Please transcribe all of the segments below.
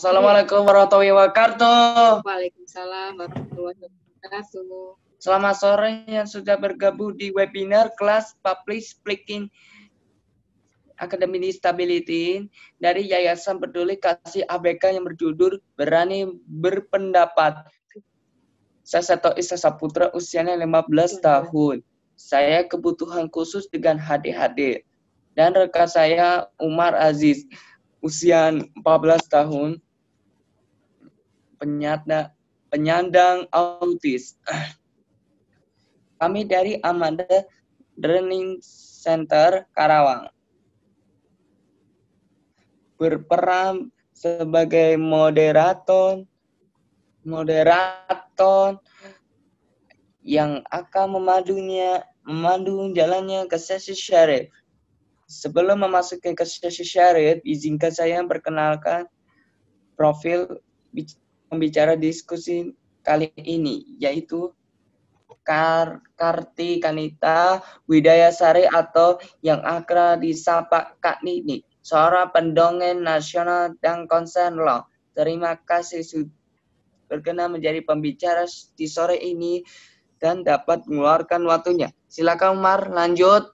Assalamualaikum warahmatullahi wabarakatuh. Waalaikumsalam warahmatullahi wabarakatuh. Selamat sore yang sudah bergabung di webinar kelas Public Speaking Academy Stability dari Yayasan Peduli Kasih ABK yang berjudul Berani Berpendapat. Saya Seto Isa Saputra usianya 15 tahun. Saya kebutuhan khusus dengan HDHD. Dan rekan saya Umar Aziz usia 14 tahun, penyandang, penyandang autis. Kami dari Amanda Learning Center Karawang. Berperan sebagai moderator moderator yang akan memadunya memandu jalannya ke sesi syarif Sebelum memasuki ke sesi syarif, izinkan saya perkenalkan profil pembicara diskusi kali ini, yaitu Kar Karti Kanita Widaya Sari atau yang akrab disapa Kak Nini, seorang pendongeng nasional dan konsen loh. Terima kasih sudah berkenan menjadi pembicara di sore ini dan dapat mengeluarkan waktunya. Silakan Umar, lanjut.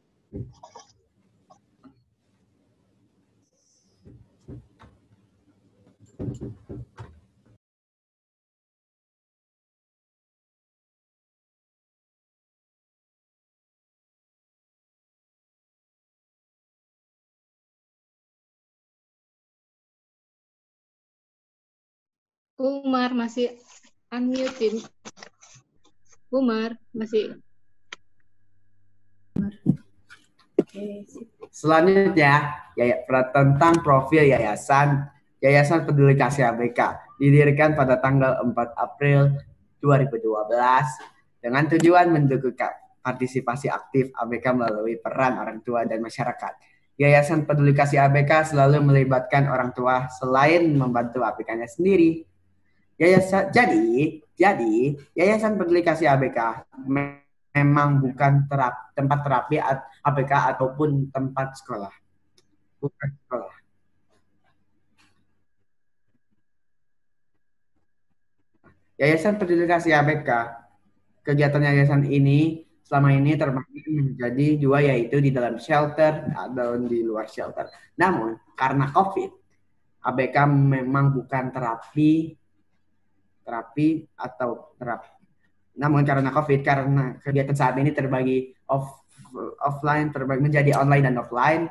Umar masih unmuted. Umar masih. Selanjutnya, ya, tentang profil yayasan Yayasan Peduli Kasih ABK didirikan pada tanggal 4 April 2012 dengan tujuan mendukung partisipasi aktif ABK melalui peran orang tua dan masyarakat. Yayasan Peduli Kasih ABK selalu melibatkan orang tua selain membantu ABK-nya sendiri. Yayasan jadi jadi Yayasan Peduli Kasih ABK memang bukan terap, tempat terapi ABK ataupun tempat sekolah. Bukan sekolah. Yayasan Peduli Kasih ABK, kegiatan yayasan ini selama ini terbagi menjadi dua yaitu di dalam shelter dan di luar shelter. Namun karena COVID, ABK memang bukan terapi terapi atau terapi. Namun karena COVID, karena kegiatan saat ini terbagi off offline terbagi menjadi online dan offline.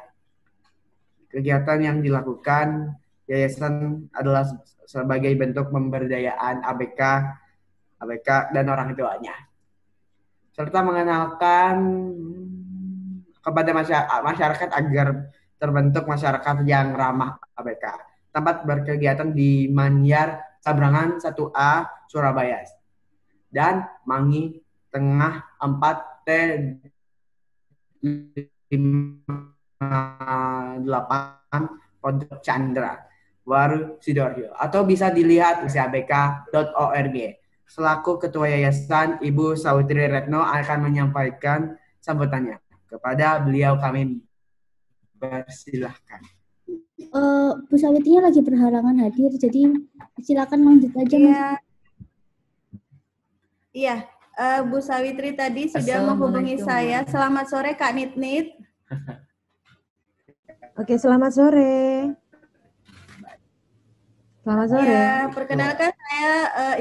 Kegiatan yang dilakukan yayasan adalah sebagai bentuk pemberdayaan ABK, ABK dan orang tuanya. Serta mengenalkan kepada masyarakat agar terbentuk masyarakat yang ramah ABK. Tempat berkegiatan di Manyar, Sabrangan 1A, Surabaya. Dan Mangi Tengah 4 T 58 Pondok Chandra. Waru Sidoarjo atau bisa dilihat di abk.org. Selaku Ketua Yayasan, Ibu Sawitri Retno akan menyampaikan sambutannya. Kepada beliau kami persilahkan. Uh, Bu Sawitrinya lagi berhalangan hadir, jadi silakan lanjut aja. Iya, iya. Uh, Bu Sawitri tadi sudah menghubungi saya. Selamat sore Kak Nit-Nit. Oke, selamat sore. Selamat sore. Ya, perkenalkan saya uh,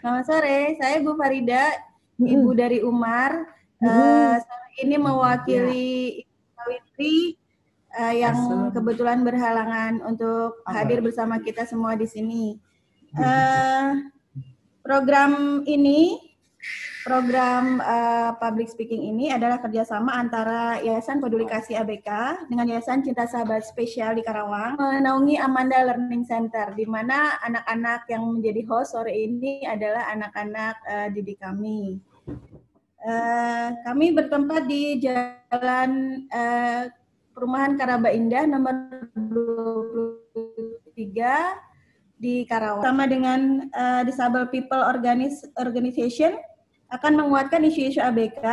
Selamat sore, saya Bu Farida, mm -hmm. ibu dari Umar. Mm -hmm. uh, sore ini mewakili Ibu Sawitri uh, yang kebetulan berhalangan untuk hadir bersama kita semua di sini. Uh, program ini Program uh, public speaking ini adalah kerjasama antara Yayasan Peduli Kasih ABK dengan Yayasan Cinta Sahabat Spesial di Karawang menaungi Amanda Learning Center, di mana anak-anak yang menjadi host sore ini adalah anak-anak uh, didik kami. Uh, kami bertempat di Jalan uh, Perumahan Karaba Indah nomor 23 di Karawang. Sama dengan uh, Disable People Organis Organization akan menguatkan isu-isu ABK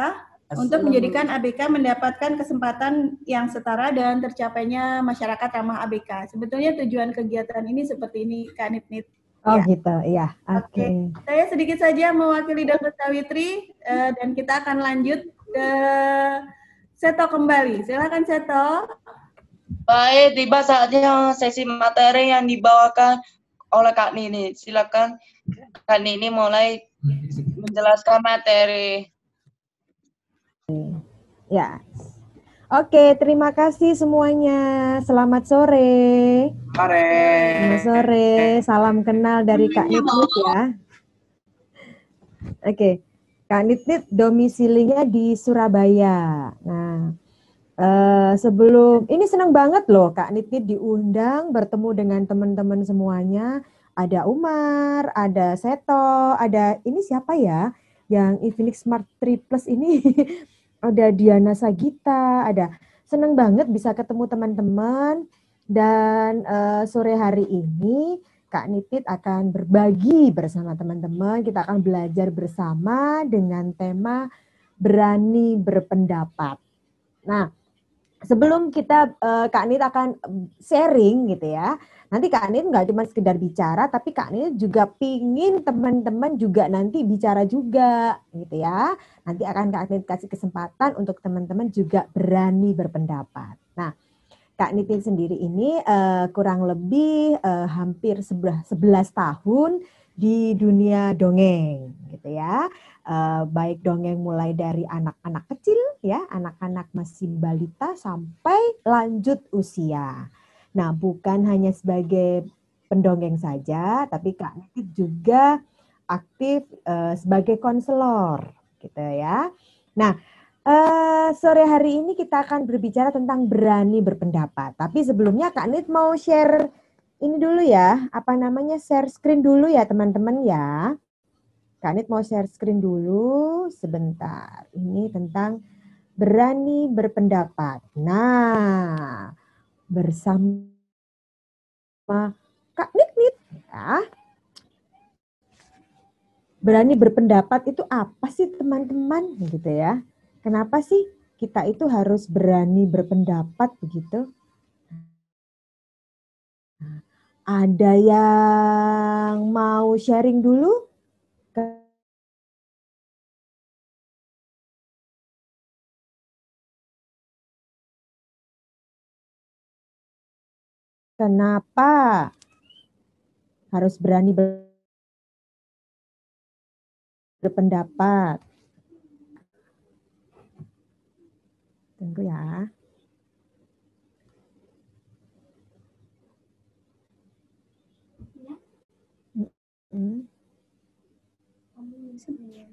untuk menjadikan ABK mendapatkan kesempatan yang setara dan tercapainya masyarakat ramah ABK. Sebetulnya tujuan kegiatan ini seperti ini, Kak Nit-Nit. Oh Ya. gitu, iya. Oke. Oke. Saya sedikit saja mewakili Dr. Sawitri eh, dan kita akan lanjut ke Seto kembali. Silakan Seto. Baik, tiba saatnya sesi materi yang dibawakan oleh Kak Nini. Silakan Kak Nini mulai menjelaskan materi. Ya. Oke, terima kasih semuanya. Selamat sore. Sore. Selamat sore. Salam kenal dari Kak Nitnit ya. Oke. Kak Nitnit domisilinya di Surabaya. Nah, eh, sebelum ini senang banget loh Kak Nitnit diundang bertemu dengan teman-teman semuanya. Ada Umar, ada Seto, ada ini siapa ya? Yang Infinix Smart 3 Plus ini ada Diana Sagita, ada seneng banget bisa ketemu teman-teman dan eh, sore hari ini Kak Nitit akan berbagi bersama teman-teman. Kita akan belajar bersama dengan tema berani berpendapat. Nah, sebelum kita eh, Kak Nit akan sharing gitu ya. Nanti Kak Nit nggak cuma sekedar bicara, tapi Kak Nit juga pingin teman-teman juga nanti bicara juga gitu ya. Nanti akan Kak Nit kasih kesempatan untuk teman-teman juga berani berpendapat. Nah, Kak Nitin sendiri ini eh, kurang lebih eh, hampir 11, 11 tahun di dunia dongeng gitu ya. Eh, baik dongeng mulai dari anak-anak kecil ya, anak-anak masih balita sampai lanjut usia. Nah, bukan hanya sebagai pendongeng saja, tapi Kak Nitin juga aktif eh, sebagai konselor gitu ya. Nah, Eh, sore hari ini kita akan berbicara tentang berani berpendapat. Tapi sebelumnya Kak Nit mau share ini dulu ya, apa namanya share screen dulu ya teman-teman ya. Kak Nit mau share screen dulu sebentar. Ini tentang berani berpendapat. Nah, bersama Kak Nit Nit ya. Berani berpendapat itu apa sih teman-teman gitu ya? Kenapa sih kita itu harus berani berpendapat begitu? Ada yang mau sharing dulu? Kenapa harus berani ber- berpendapat? Tunggu ya. Hmm.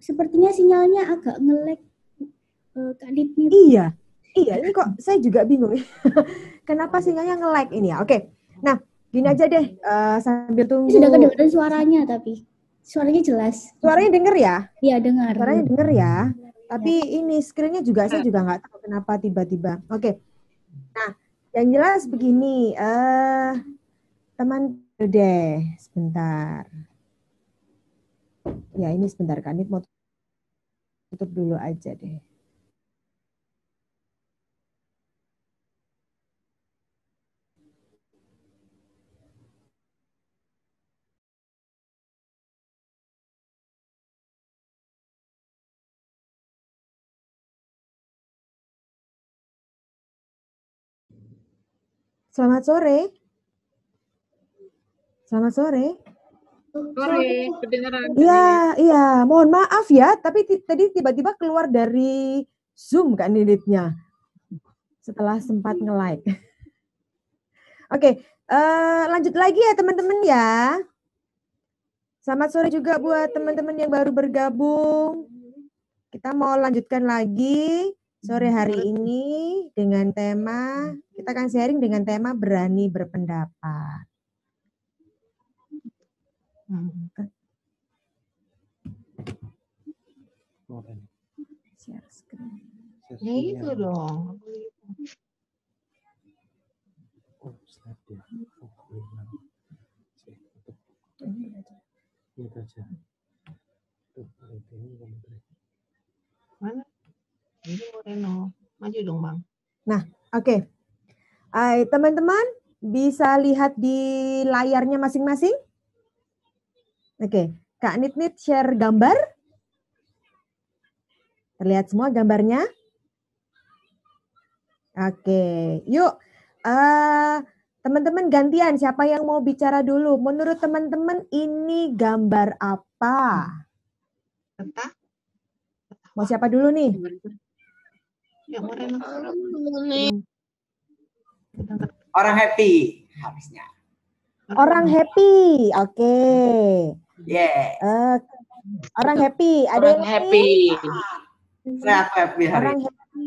Sepertinya sinyalnya agak nge-lag eh, Kak. Iya, iya. Ini kok saya juga bingung. Kenapa sinyalnya nge-lag ini ya? Oke. Nah, gini aja deh. eh, sambil tunggu. Sudah kedengaran suaranya tapi suaranya jelas. Suaranya denger ya? Iya dengar. Suaranya denger ya. Tapi ini screen-nya juga saya juga nggak tahu kenapa tiba-tiba. Oke. Nah, yang jelas begini. Eh, teman deh, sebentar. Ya ini sebentar kan, ini mau tutup dulu aja deh. Selamat sore. Selamat sore. Sore, kedengaran. Iya, iya. Mohon maaf ya, tapi tadi tiba-tiba keluar dari Zoom kan editnya. Setelah sempat nge-like. Oke, eh, lanjut lagi ya teman-teman ya. Selamat sore juga buat teman-teman yang baru bergabung. Kita mau lanjutkan lagi sore hari ini dengan tema, kita akan sharing dengan tema berani berpendapat. Share screen. Ya itu dong. Mana? maju dong, Bang. Oke. Hai, teman-teman bisa lihat di layarnya masing-masing? Oke, Kak Nit-Nit share gambar. Terlihat semua gambarnya? Oke, yuk. eh teman-teman gantian, siapa yang mau bicara dulu? Menurut teman-teman ini gambar apa? Mau siapa dulu nih? Yang warna Orang happy harusnya. Orang happy. Oke. Yeah. Eh, orang happy. Ada Orang yang happy. Aku happy hari Orang happy.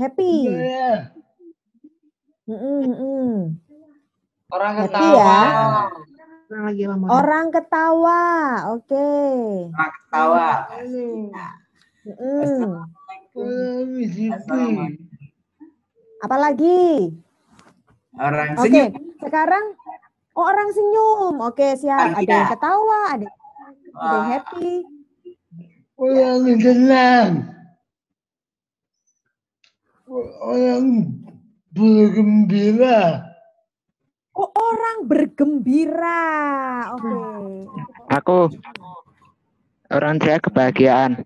Happy. Mm-mm, mm-mm. Orang Happy ketawa. ya. Orang lagi lama. Orang ketawa. Oke. Orang ketawa. Mm-mm. Assalamualaikum. Apalagi? Orang Oke. senyum. Sekarang oh, orang senyum. Oke, siap. Ada yang ketawa, ada, ada yang happy. Orang senang. Orang bergembira. Oh, orang bergembira. Oke. Aku orang saya kebahagiaan.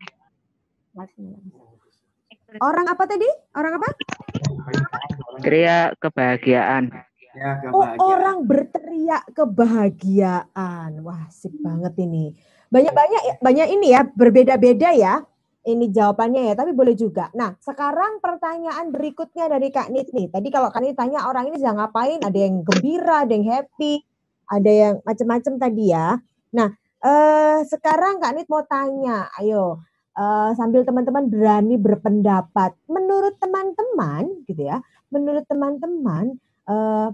Orang apa tadi? Orang apa? Teriak kebahagiaan. Ya, Oh, orang berteriak kebahagiaan. Wah, sip banget ini. Banyak-banyak ya- banyak ini ya, berbeda-beda ya. Ini jawabannya ya, tapi boleh juga. Nah, sekarang pertanyaan berikutnya dari Kak Nit nih. Tadi kalau Kak Nit tanya orang ini sedang ngapain, ada yang gembira, ada yang happy, ada yang macam-macam tadi ya. Nah, eh sekarang Kak Nit mau tanya, ayo eh, sambil teman-teman berani berpendapat. Menurut teman-teman gitu ya, menurut teman-teman eh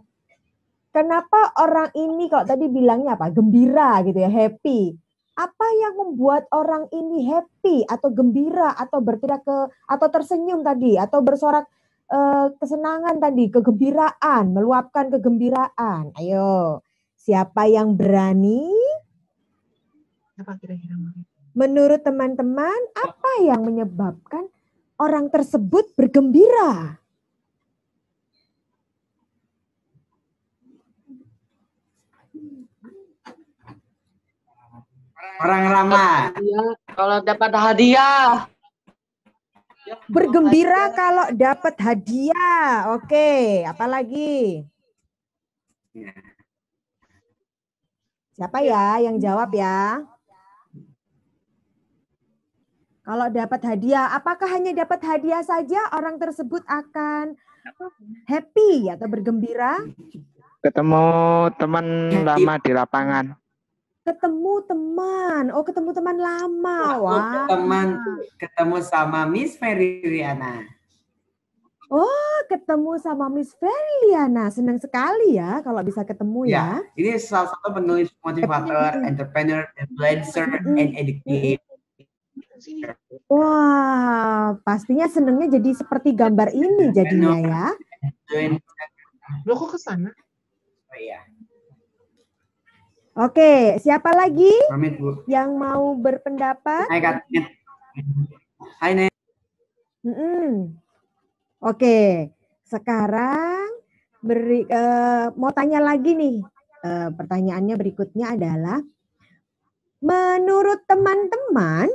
kenapa orang ini kalau tadi bilangnya apa gembira gitu ya happy apa yang membuat orang ini happy atau gembira atau berteriak ke atau tersenyum tadi atau bersorak eh, kesenangan tadi kegembiraan meluapkan kegembiraan ayo siapa yang berani? Menurut teman-teman apa yang menyebabkan orang tersebut bergembira Orang ramah. Hadiah. Kalau dapat hadiah. bergembira kalau dapat hadiah oke apalagi Siapa ya yang jawab ya? Kalau dapat hadiah, apakah hanya dapat hadiah saja orang tersebut akan happy atau bergembira? Ketemu teman lama di lapangan. Ketemu teman, oh ketemu teman lama, wah. teman ketemu sama Miss Ferriana. Oh ketemu sama Miss Ferliana, senang sekali ya kalau bisa ketemu ya. Ya, ini salah satu penulis motivator, entrepreneur, influencer, and educator. Wah, pastinya senangnya jadi seperti gambar ini jadinya ya. Lo kok ke sana? Oh, iya. Oke, siapa lagi Pamit, Bu. yang mau berpendapat? Hai, Kak. Hai, Nek. Mm-mm. Oke, sekarang beri, eh, mau tanya lagi nih. Eh, pertanyaannya berikutnya adalah, menurut teman-teman,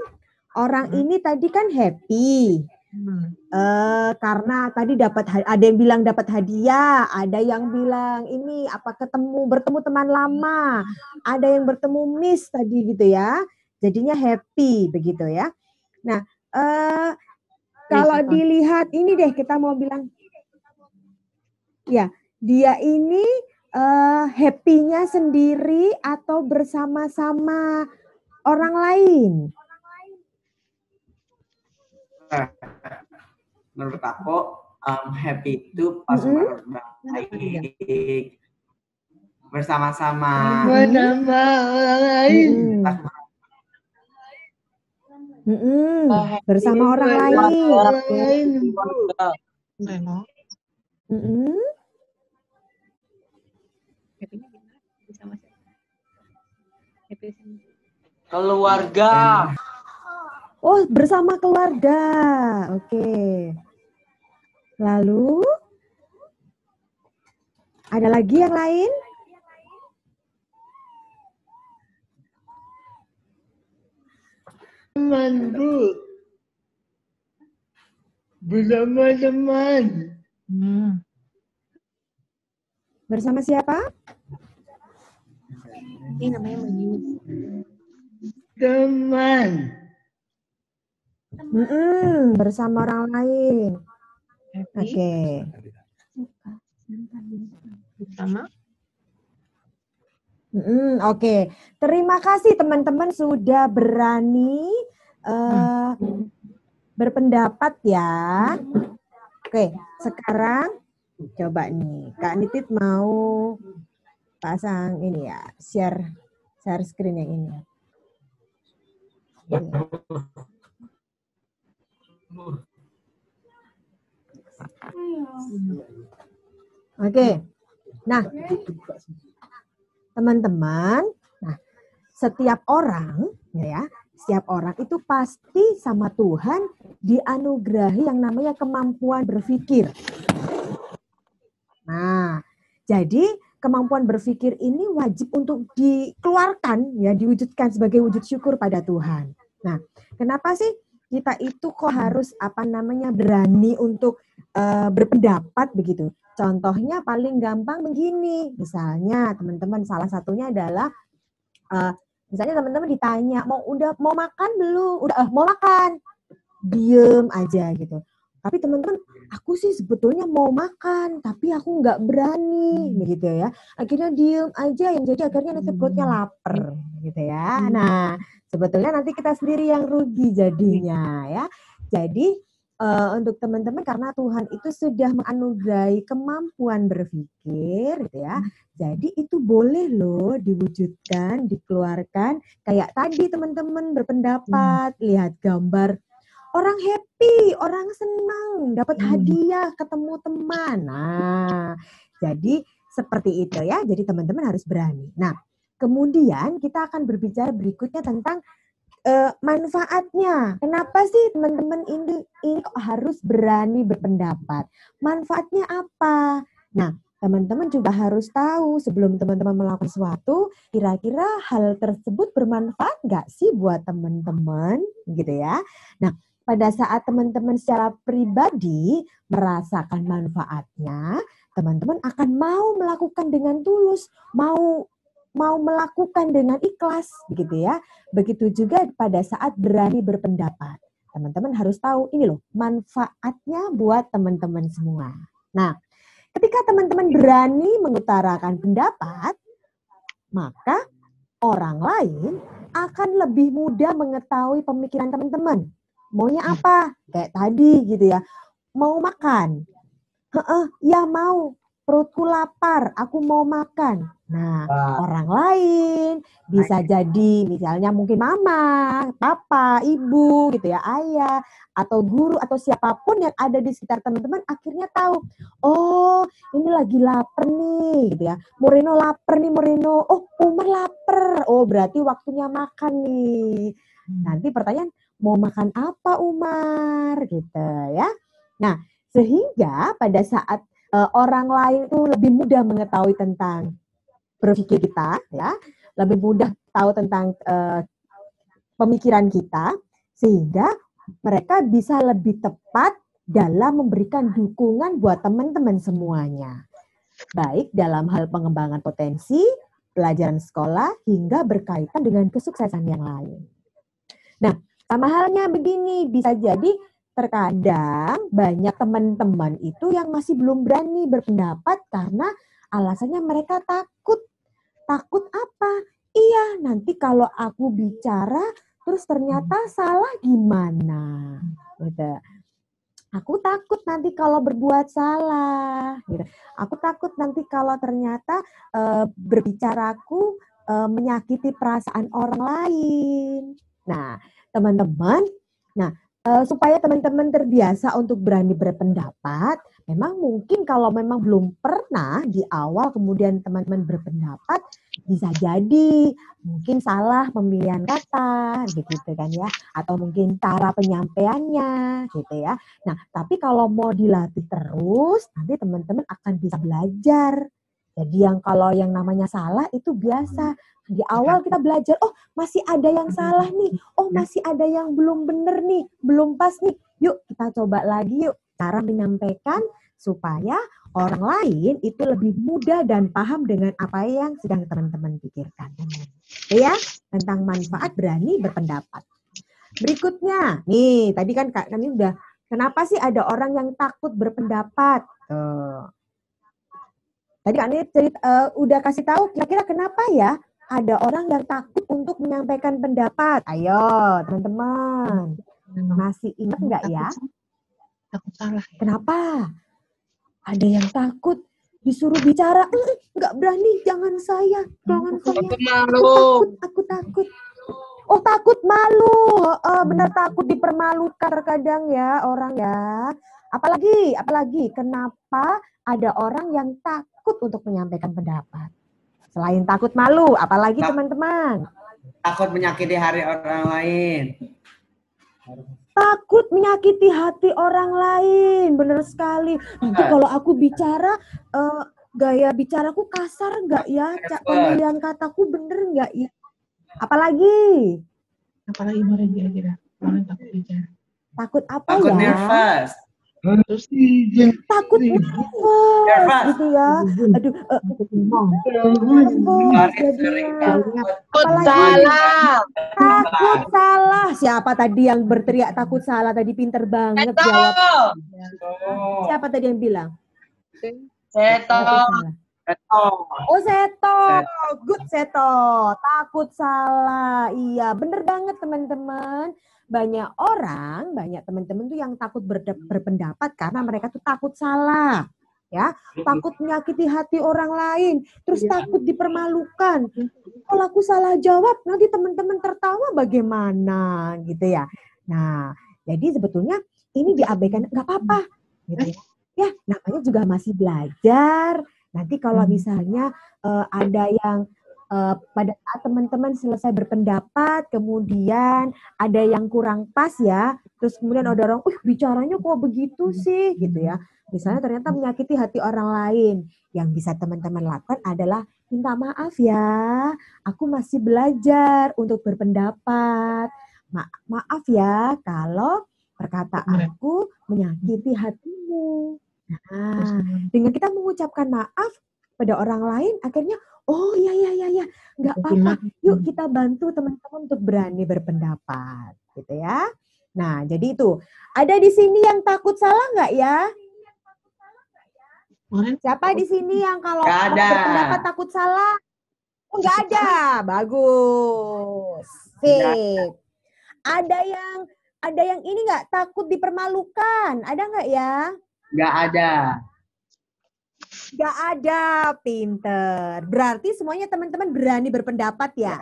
orang ini tadi kan happy Hmm. eh karena tadi dapat ada yang bilang dapat hadiah, ada yang bilang ini apa ketemu bertemu teman lama, ada yang bertemu miss tadi gitu ya. Jadinya happy begitu ya. Nah, eh kalau dilihat ini deh kita mau bilang ya, dia ini eh happy-nya sendiri atau bersama-sama orang lain. Menurut aku, um, happy itu pas Mm-mm. baik bersama-sama. Bersama orang lain. Mm. Mm-mm, Oh, bersama orang lain. Orang lain. Reno. Oh, bersama keluarga. Oke. Lalu ada lagi yang lain? Teman bu. Bersama teman. Hmm. Bersama siapa? Ini namanya. Teman. Mm-mm, bersama orang lain. Oke. bersama. Mm-mm, Oke. Terima kasih teman-teman sudah berani eh, berpendapat ya. Oke, sekarang coba nih Kak Nitit mau pasang ini ya, share share screen yang ini. Oke. Nah, teman-teman, nah setiap orang ya, setiap orang itu pasti sama Tuhan dianugerahi yang namanya kemampuan berpikir. Nah, jadi kemampuan berpikir ini wajib untuk dikeluarkan ya, diwujudkan sebagai wujud syukur pada Tuhan. Nah, kenapa sih kita itu kok harus apa namanya berani untuk eh, berpendapat begitu? Contohnya paling gampang begini, misalnya teman-teman salah satunya adalah eh, misalnya teman-teman ditanya mau udah mau makan belum? Udah eh, mau makan, diem aja gitu. Tapi teman-teman, aku sih sebetulnya mau makan, tapi aku nggak berani, begitu ya. Akhirnya diem aja, yang jadi akhirnya nanti perutnya lapar, gitu ya. Nah, sebetulnya nanti kita sendiri yang rugi jadinya, ya. Jadi eh, untuk teman-teman karena Tuhan itu sudah menganugerahi kemampuan berpikir, gitu ya. Jadi itu boleh loh diwujudkan, dikeluarkan. Kayak tadi teman-teman berpendapat, lihat gambar orang happy, orang senang, dapat hadiah, ketemu teman. Nah, jadi seperti itu ya. Jadi teman-teman harus berani. Nah, kemudian kita akan berbicara berikutnya tentang eh, manfaatnya. Kenapa sih teman-teman ini, ini kok harus berani berpendapat? Manfaatnya apa? Nah, teman-teman juga harus tahu sebelum teman-teman melakukan sesuatu, kira-kira hal tersebut bermanfaat nggak sih buat teman-teman, gitu ya? Nah, pada saat teman-teman secara pribadi merasakan manfaatnya, teman-teman akan mau melakukan dengan tulus, mau mau melakukan dengan ikhlas, begitu ya. Begitu juga pada saat berani berpendapat. Teman-teman harus tahu ini loh manfaatnya buat teman-teman semua. Nah, ketika teman-teman berani mengutarakan pendapat, maka orang lain akan lebih mudah mengetahui pemikiran teman-teman. Maunya apa? Kayak tadi gitu ya. Mau makan. Heeh, ya mau. Perutku lapar, aku mau makan. Nah, orang lain bisa jadi misalnya mungkin mama, papa, ibu gitu ya, ayah atau guru atau siapa pun yang ada di sekitar teman-teman akhirnya tahu, oh ini lagi lapar nih gitu ya. Moreno lapar nih Moreno. Oh, Umar lapar. Oh, berarti waktunya makan nih. Nanti pertanyaan mau makan apa Umar gitu ya. Nah, sehingga pada saat eh, orang lain itu lebih mudah mengetahui tentang berpikir kita ya, lebih mudah tahu tentang eh, pemikiran kita sehingga mereka bisa lebih tepat dalam memberikan dukungan buat teman-teman semuanya. Baik dalam hal pengembangan potensi, pelajaran sekolah hingga berkaitan dengan kesuksesan yang lain. Nah, sama halnya begini, bisa jadi terkadang banyak teman-teman itu yang masih belum berani berpendapat karena alasannya mereka takut. Takut apa? Iya, nanti kalau aku bicara terus ternyata salah gimana? Gitu. Aku takut nanti kalau berbuat salah. Gitu. Aku takut nanti kalau ternyata eh, berbicaraku eh, menyakiti perasaan orang lain. Nah, teman-teman. Nah, eh, supaya teman-teman terbiasa untuk berani berpendapat, memang mungkin kalau memang belum pernah di awal kemudian teman-teman berpendapat, bisa jadi mungkin salah pemilihan kata begitu kan ya atau mungkin cara penyampaiannya gitu ya. Nah, tapi kalau mau dilatih terus nanti teman-teman akan bisa belajar. Jadi yang kalau yang namanya salah itu biasa. Di awal kita belajar, oh masih ada yang salah nih, oh masih ada yang belum bener nih, belum pas nih. Yuk kita coba lagi yuk cara menyampaikan supaya orang lain itu lebih mudah dan paham dengan apa yang sedang teman-teman pikirkan. Ya, tentang manfaat berani berpendapat. Berikutnya, nih tadi kan Kak kami udah kenapa sih ada orang yang takut berpendapat? Tuh. Tadi Kak Nip cerita, eh, udah kasih tahu kira-kira kenapa ya ada orang yang takut untuk menyampaikan pendapat. Ayo, teman-teman. Masih ingat nggak ya? Takut salah. Kenapa? Ada yang takut disuruh bicara, "Eh, nggak berani, jangan saya, jangan saya. Aku takut, aku takut. Oh takut malu, Heeh, benar takut dipermalukan terkadang ya orang ya. Apalagi, apalagi kenapa ada orang yang takut untuk menyampaikan pendapat? Selain takut malu, apalagi teman-teman? Takut menyakiti hari orang lain. Takut menyakiti hati orang lain, bener sekali. Nanti kalau aku bicara, eh, gaya bicaraku kasar nggak ya? Ca- Cepet. Pemilihan kataku bener nggak ya? Apalagi Apalagi kira-kira. Takut bicara. takut apa Takut ya? nervous. Terus Takut nervous Nervous. gitu ya. Aduh, takut salah. Takut salah. Siapa tadi yang berteriak takut salah? Tadi pinter banget Seto. jawab. Siapa tadi yang bilang? Seto. Betul. Oh Seto, good Seto, takut salah. Iya, bener banget teman-teman. Banyak orang, banyak teman-teman tuh yang takut berde- berpendapat karena mereka tuh takut salah. Ya, takut menyakiti hati orang lain, terus takut dipermalukan. Kalau aku salah jawab, nanti teman-teman tertawa bagaimana gitu ya. Nah, jadi sebetulnya ini diabaikan nggak apa-apa gitu ya. Ya, namanya juga masih belajar. Nanti kalau Hmm. misalnya eh, ada yang eh, pada saat teman-teman selesai berpendapat, kemudian ada yang kurang pas ya, terus kemudian ada orang, uh bicaranya kok begitu sih, gitu ya. Misalnya ternyata menyakiti hati orang lain. Yang bisa teman-teman lakukan adalah minta maaf ya, aku masih belajar untuk berpendapat. Ma- maaf ya kalau perkataanku menyakiti hatimu. Nah, dengan kita mengucapkan maaf pada orang lain, akhirnya, oh iya iya iya iya, nggak apa-apa. Yuk kita bantu teman-teman untuk berani berpendapat, gitu ya. Nah, jadi itu ada di sini yang takut salah nggak ya? Siapa di sini yang kalau berpendapat takut salah? Oh, nggak ada. Bagus. Sip. Ada yang ada yang ini nggak takut dipermalukan? Ada nggak ya? Nggak ada. Nggak ada. Pinter. Berarti semuanya teman-teman berani berpendapat ya?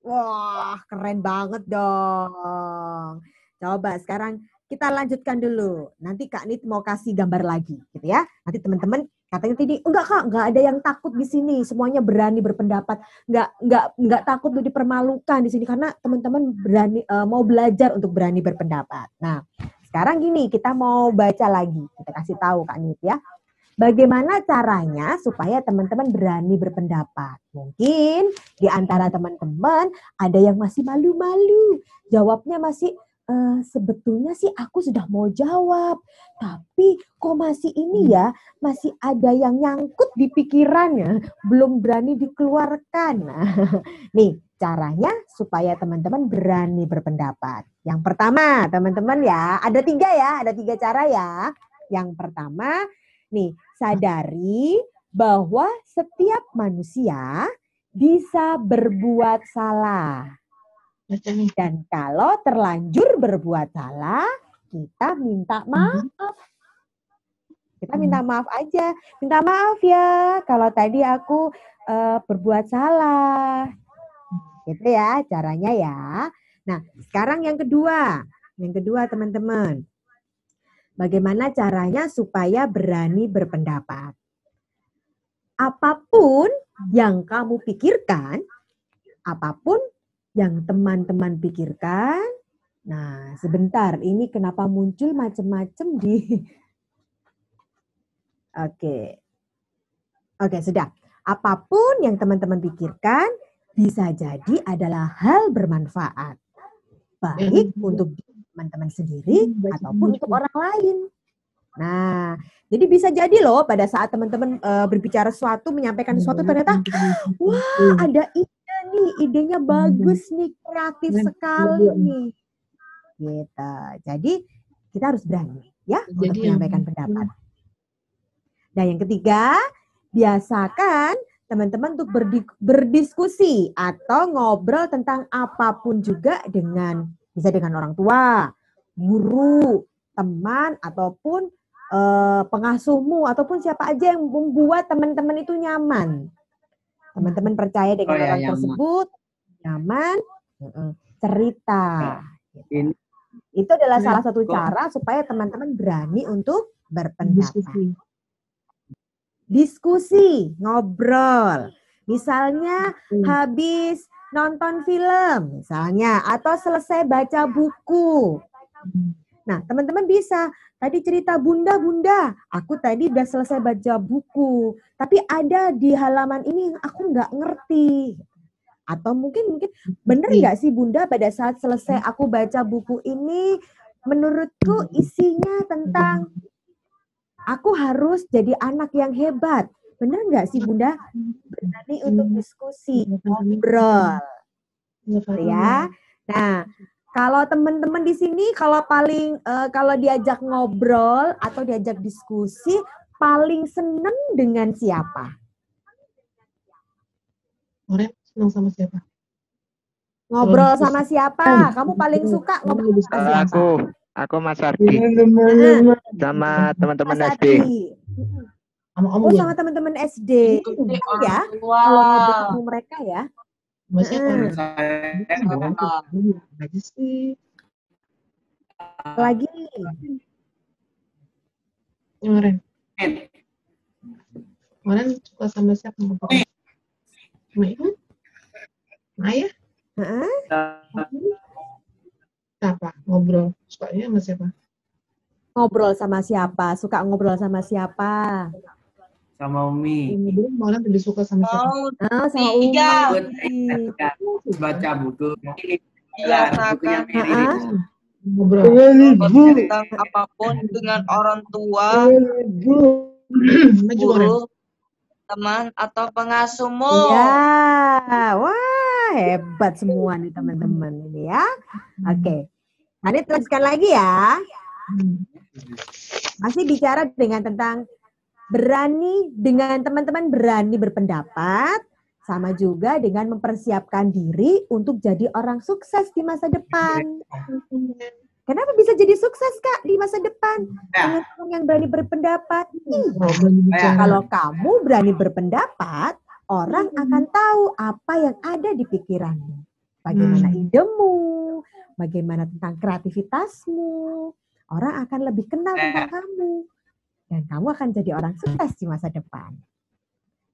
Wah, keren banget dong. Coba sekarang kita lanjutkan dulu. Nanti Kak Nit mau kasih gambar lagi, gitu ya. Nanti teman-teman katanya tadi enggak Kak, enggak ada yang takut di sini. Semuanya berani berpendapat. Enggak enggak enggak takut untuk dipermalukan di sini karena teman-teman berani eh, mau belajar untuk berani berpendapat. Nah, sekarang gini, kita mau baca lagi. Kita kasih tahu Kak Nit ya. Bagaimana caranya supaya teman-teman berani berpendapat? Mungkin di antara teman-teman ada yang masih malu-malu. Jawabnya masih "Eh, sebetulnya sih aku sudah mau jawab, tapi kok masih ini ya, masih ada yang nyangkut di pikirannya, belum berani dikeluarkan. Nah, nih caranya supaya teman-teman berani berpendapat. Yang pertama, teman-teman ya, ada tiga ya, ada tiga cara ya. Yang pertama, nih sadari bahwa setiap manusia bisa berbuat salah. Dan kalau terlanjur berbuat salah, kita minta maaf. Kita minta maaf aja. Minta maaf ya kalau tadi aku eh, berbuat salah. Gitu ya caranya ya. Nah, sekarang yang kedua. Yang kedua teman-teman. Bagaimana caranya supaya berani berpendapat? Apa pun yang kamu pikirkan, apa pun yang teman-teman pikirkan. Nah, sebentar, ini kenapa muncul macam-macam di Oke. Oke, sudah. Apa pun yang teman-teman pikirkan bisa jadi adalah hal bermanfaat. Baik untuk diri teman-teman sendiri ataupun untuk orang lain. Nah, jadi bisa jadi loh pada saat teman-teman eh, berbicara sesuatu, menyampaikan sesuatu ternyata wah ada ide nih, idenya bagus nih, kreatif sekali nih. Gitu. Jadi kita harus berani ya untuk Jadi yang- menyampaikan pendapat. Nah, yang ketiga, biasakan teman-teman untuk berdi- berdiskusi atau ngobrol tentang apa pun juga dengan bisa dengan orang tua, guru, teman ataupun eh, pengasuhmu ataupun siapa aja yang membuat teman-teman itu nyaman. Teman-teman percaya dengan Oh ya, orang nyaman. tersebut nyaman, cerita. Ini Itu adalah Nah, salah satu cara supaya teman-teman berani untuk berpendapat Diskusi. diskusi, ngobrol. Misalnya Hmm. habis nonton film, misalnya, atau selesai baca buku. Hmm. Nah, teman-teman bisa tadi cerita bunda, bunda, aku tadi udah selesai baca buku, tapi ada di halaman ini yang aku nggak ngerti. Atau mungkin mungkin bener nggak sih bunda pada saat selesai aku baca buku ini, menurutku isinya tentang aku harus jadi anak yang hebat. Bener nggak sih bunda? Berani untuk diskusi, ngobrol gitu ya. Nah, kalau teman-teman di sini kalau paling eh, kalau diajak ngobrol atau diajak diskusi paling seneng dengan siapa? Orang senang sama siapa? Ngobrol sama siapa? Kamu paling suka ngobrol sama Kalau siapa? aku, aku Mas Ardi sama teman-teman SD. Sama kamu Oh sama teman-teman SD. Itu ya tua. kalau ngobrol sama mereka ya. Saya aja sih. Lagi Kemarin. Kemarin suka sama siapa? Sama ibu? Maya? Heeh. Siapa? Ngobrol. Sukanya sama siapa? ngobrol sama siapa? Suka ngobrol sama siapa? sama Umi. Ini dulu kemarin lebih suka sama siapa? Mau Ah, sama Umi. Tiga. baca buku biasakan Heeh. Ngobrol. Dengan ibu. ngobrol tentang apa pun dengan orang tua, kemarin. guru, teman atau pengasuhmu. Ya, wah hebat semua nih teman-teman ini ya. Oke, nanti teruskan lagi ya. Hmm. Masih bicara dengan tentang berani dengan teman-teman berani berpendapat, sama juga dengan mempersiapkan diri untuk jadi orang sukses di masa depan. Kenapa bisa jadi sukses kak di masa depan? Ya. Dengan orang yang berani berpendapat. Bicara. Kalau kamu berani berpendapat, orang akan tahu apa yang ada di pikiranmu. Bagaimana Hmm. idemu, bagaimana tentang kreativitasmu. Orang akan lebih kenal tentang kamu. Dan kamu akan jadi orang sukses di masa depan.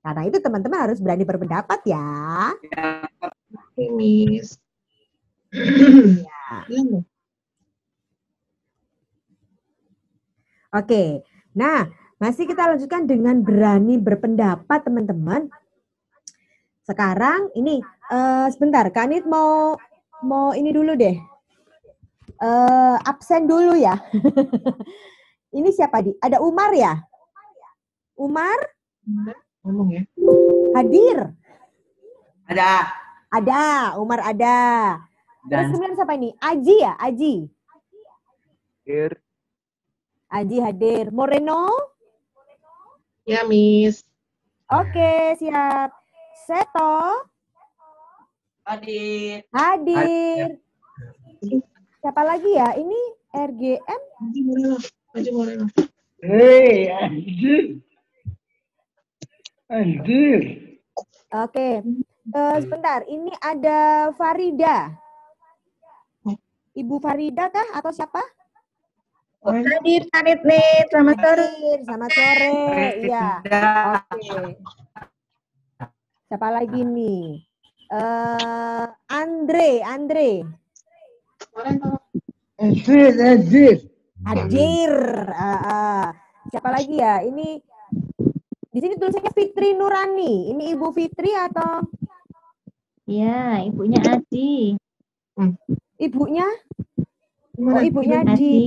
Karena itu teman-teman harus berani berpendapat ya. Miss. Iya nggak? Oke, nah masih kita lanjutkan dengan berani berpendapat teman-teman. Sekarang ini eh, sebentar, Kak Nit mau mau ini dulu deh. Eh, absen dulu ya. ini siapa di? Ada Umar ya? Umar Ngomong ya. hadir. ada Ada, Umar ada. Terus dan kemudian siapa ini? Aji ya, Aji. Hadir. Aji hadir. Moreno? Ya, Miss. Oke, siap. Seto? Hadir. Hadir. Siapa lagi ya? Ini RGM. Moreno. Hei, anjir. Anjir. Oke. Eh, sebentar, ini ada Farida. Ibu Farida kah atau siapa? Hadir, Kanit nih. Selamat sore. Hadir. Selamat sore. Iya. Oke. Siapa lagi nih? Eh Andre, Andre. Moren tolong. Adir, adir. Hadir. Ah, ah. Siapa lagi ya? Ini di sini tulisannya Fitri Nurani. Ini Ibu Fitri atau Iya, ibunya Adi. ibunya? Oh, ibunya Adi. Adi.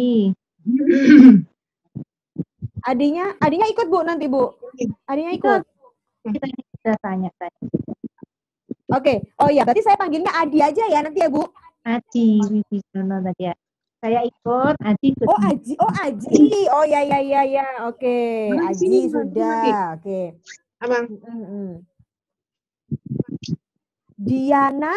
Adinya, adinya ikut Bu nanti Bu. Adinya ikut. Kita kita tanya tanya. Oke. Oh iya, berarti saya panggilnya Adi aja ya nanti ya Bu. Adi Wibisono tadi ya. Saya ikut, Adi ikut. Oh Aji, oh Aji. Oh ya ya ya ya. Oke, Mana Aji sini, sudah. Oke. Abang. Mm-mm. Diana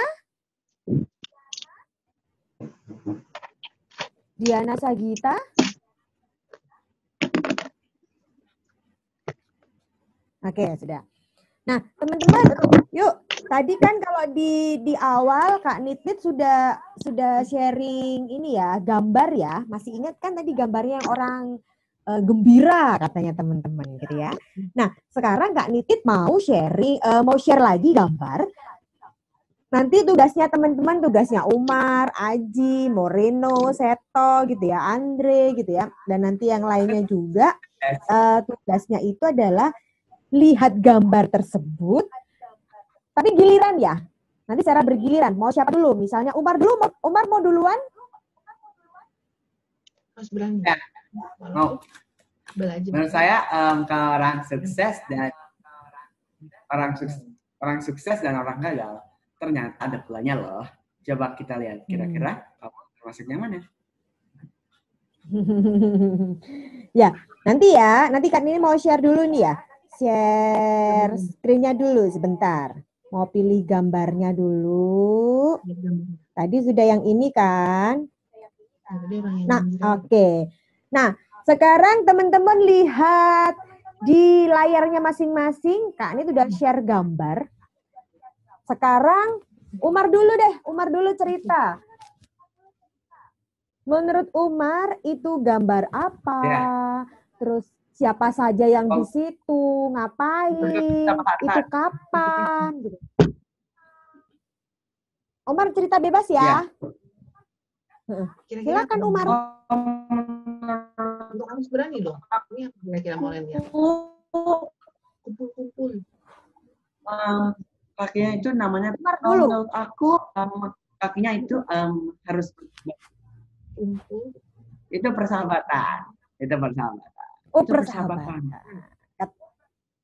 Diana Sagita Oke, sudah. Nah, teman-teman, yuk. Tadi kan kalau di di awal Kak Nitnit sudah sudah sharing ini ya, gambar ya. Masih ingat kan tadi gambarnya yang orang eh, gembira katanya teman-teman gitu ya. Nah, sekarang Kak Nitit mau sharing, eh, mau share lagi gambar. Nanti tugasnya teman-teman, tugasnya Umar, Aji, Moreno, Seto gitu ya, Andre gitu ya. Dan nanti yang lainnya juga eh, tugasnya itu adalah lihat gambar tersebut. Tapi giliran ya. Nanti secara bergiliran. Mau siapa dulu? Misalnya Umar dulu, Umar mau duluan? Harus berani. Ya. Mau. Belajar. Menurut saya em, kalau orang sukses dan orang sukses, orang sukses dan orang gagal ternyata ada polanya loh. Coba kita lihat kira-kira kamu termasuk yang mana? ya, nanti ya, nanti Kak Nini mau share dulu nih ya. Share screen-nya dulu sebentar. Mau pilih gambarnya dulu. Tadi sudah yang ini kan? Yang Nah, oke. Nah, sekarang teman-teman lihat di layarnya masing-masing. Kak ini sudah share gambar. Sekarang Umar dulu deh, Umar dulu cerita. Menurut Umar itu gambar apa? Ya. Terus siapa saja yang di Oh. situ? Ngapain? Itu kapan? Gitu. Umar cerita bebas ya. Kira-kira Silakan? Umar. Untuk harus berani dong. Ini kira-kira Moren ya? Kumpul-kumpul. Em, kakinya itu namanya Umar dulu. menurut aku em, kakinya itu em, harus Kumpul. itu persahabatan. Itu persahabatan. Oh, Itu persahabatan.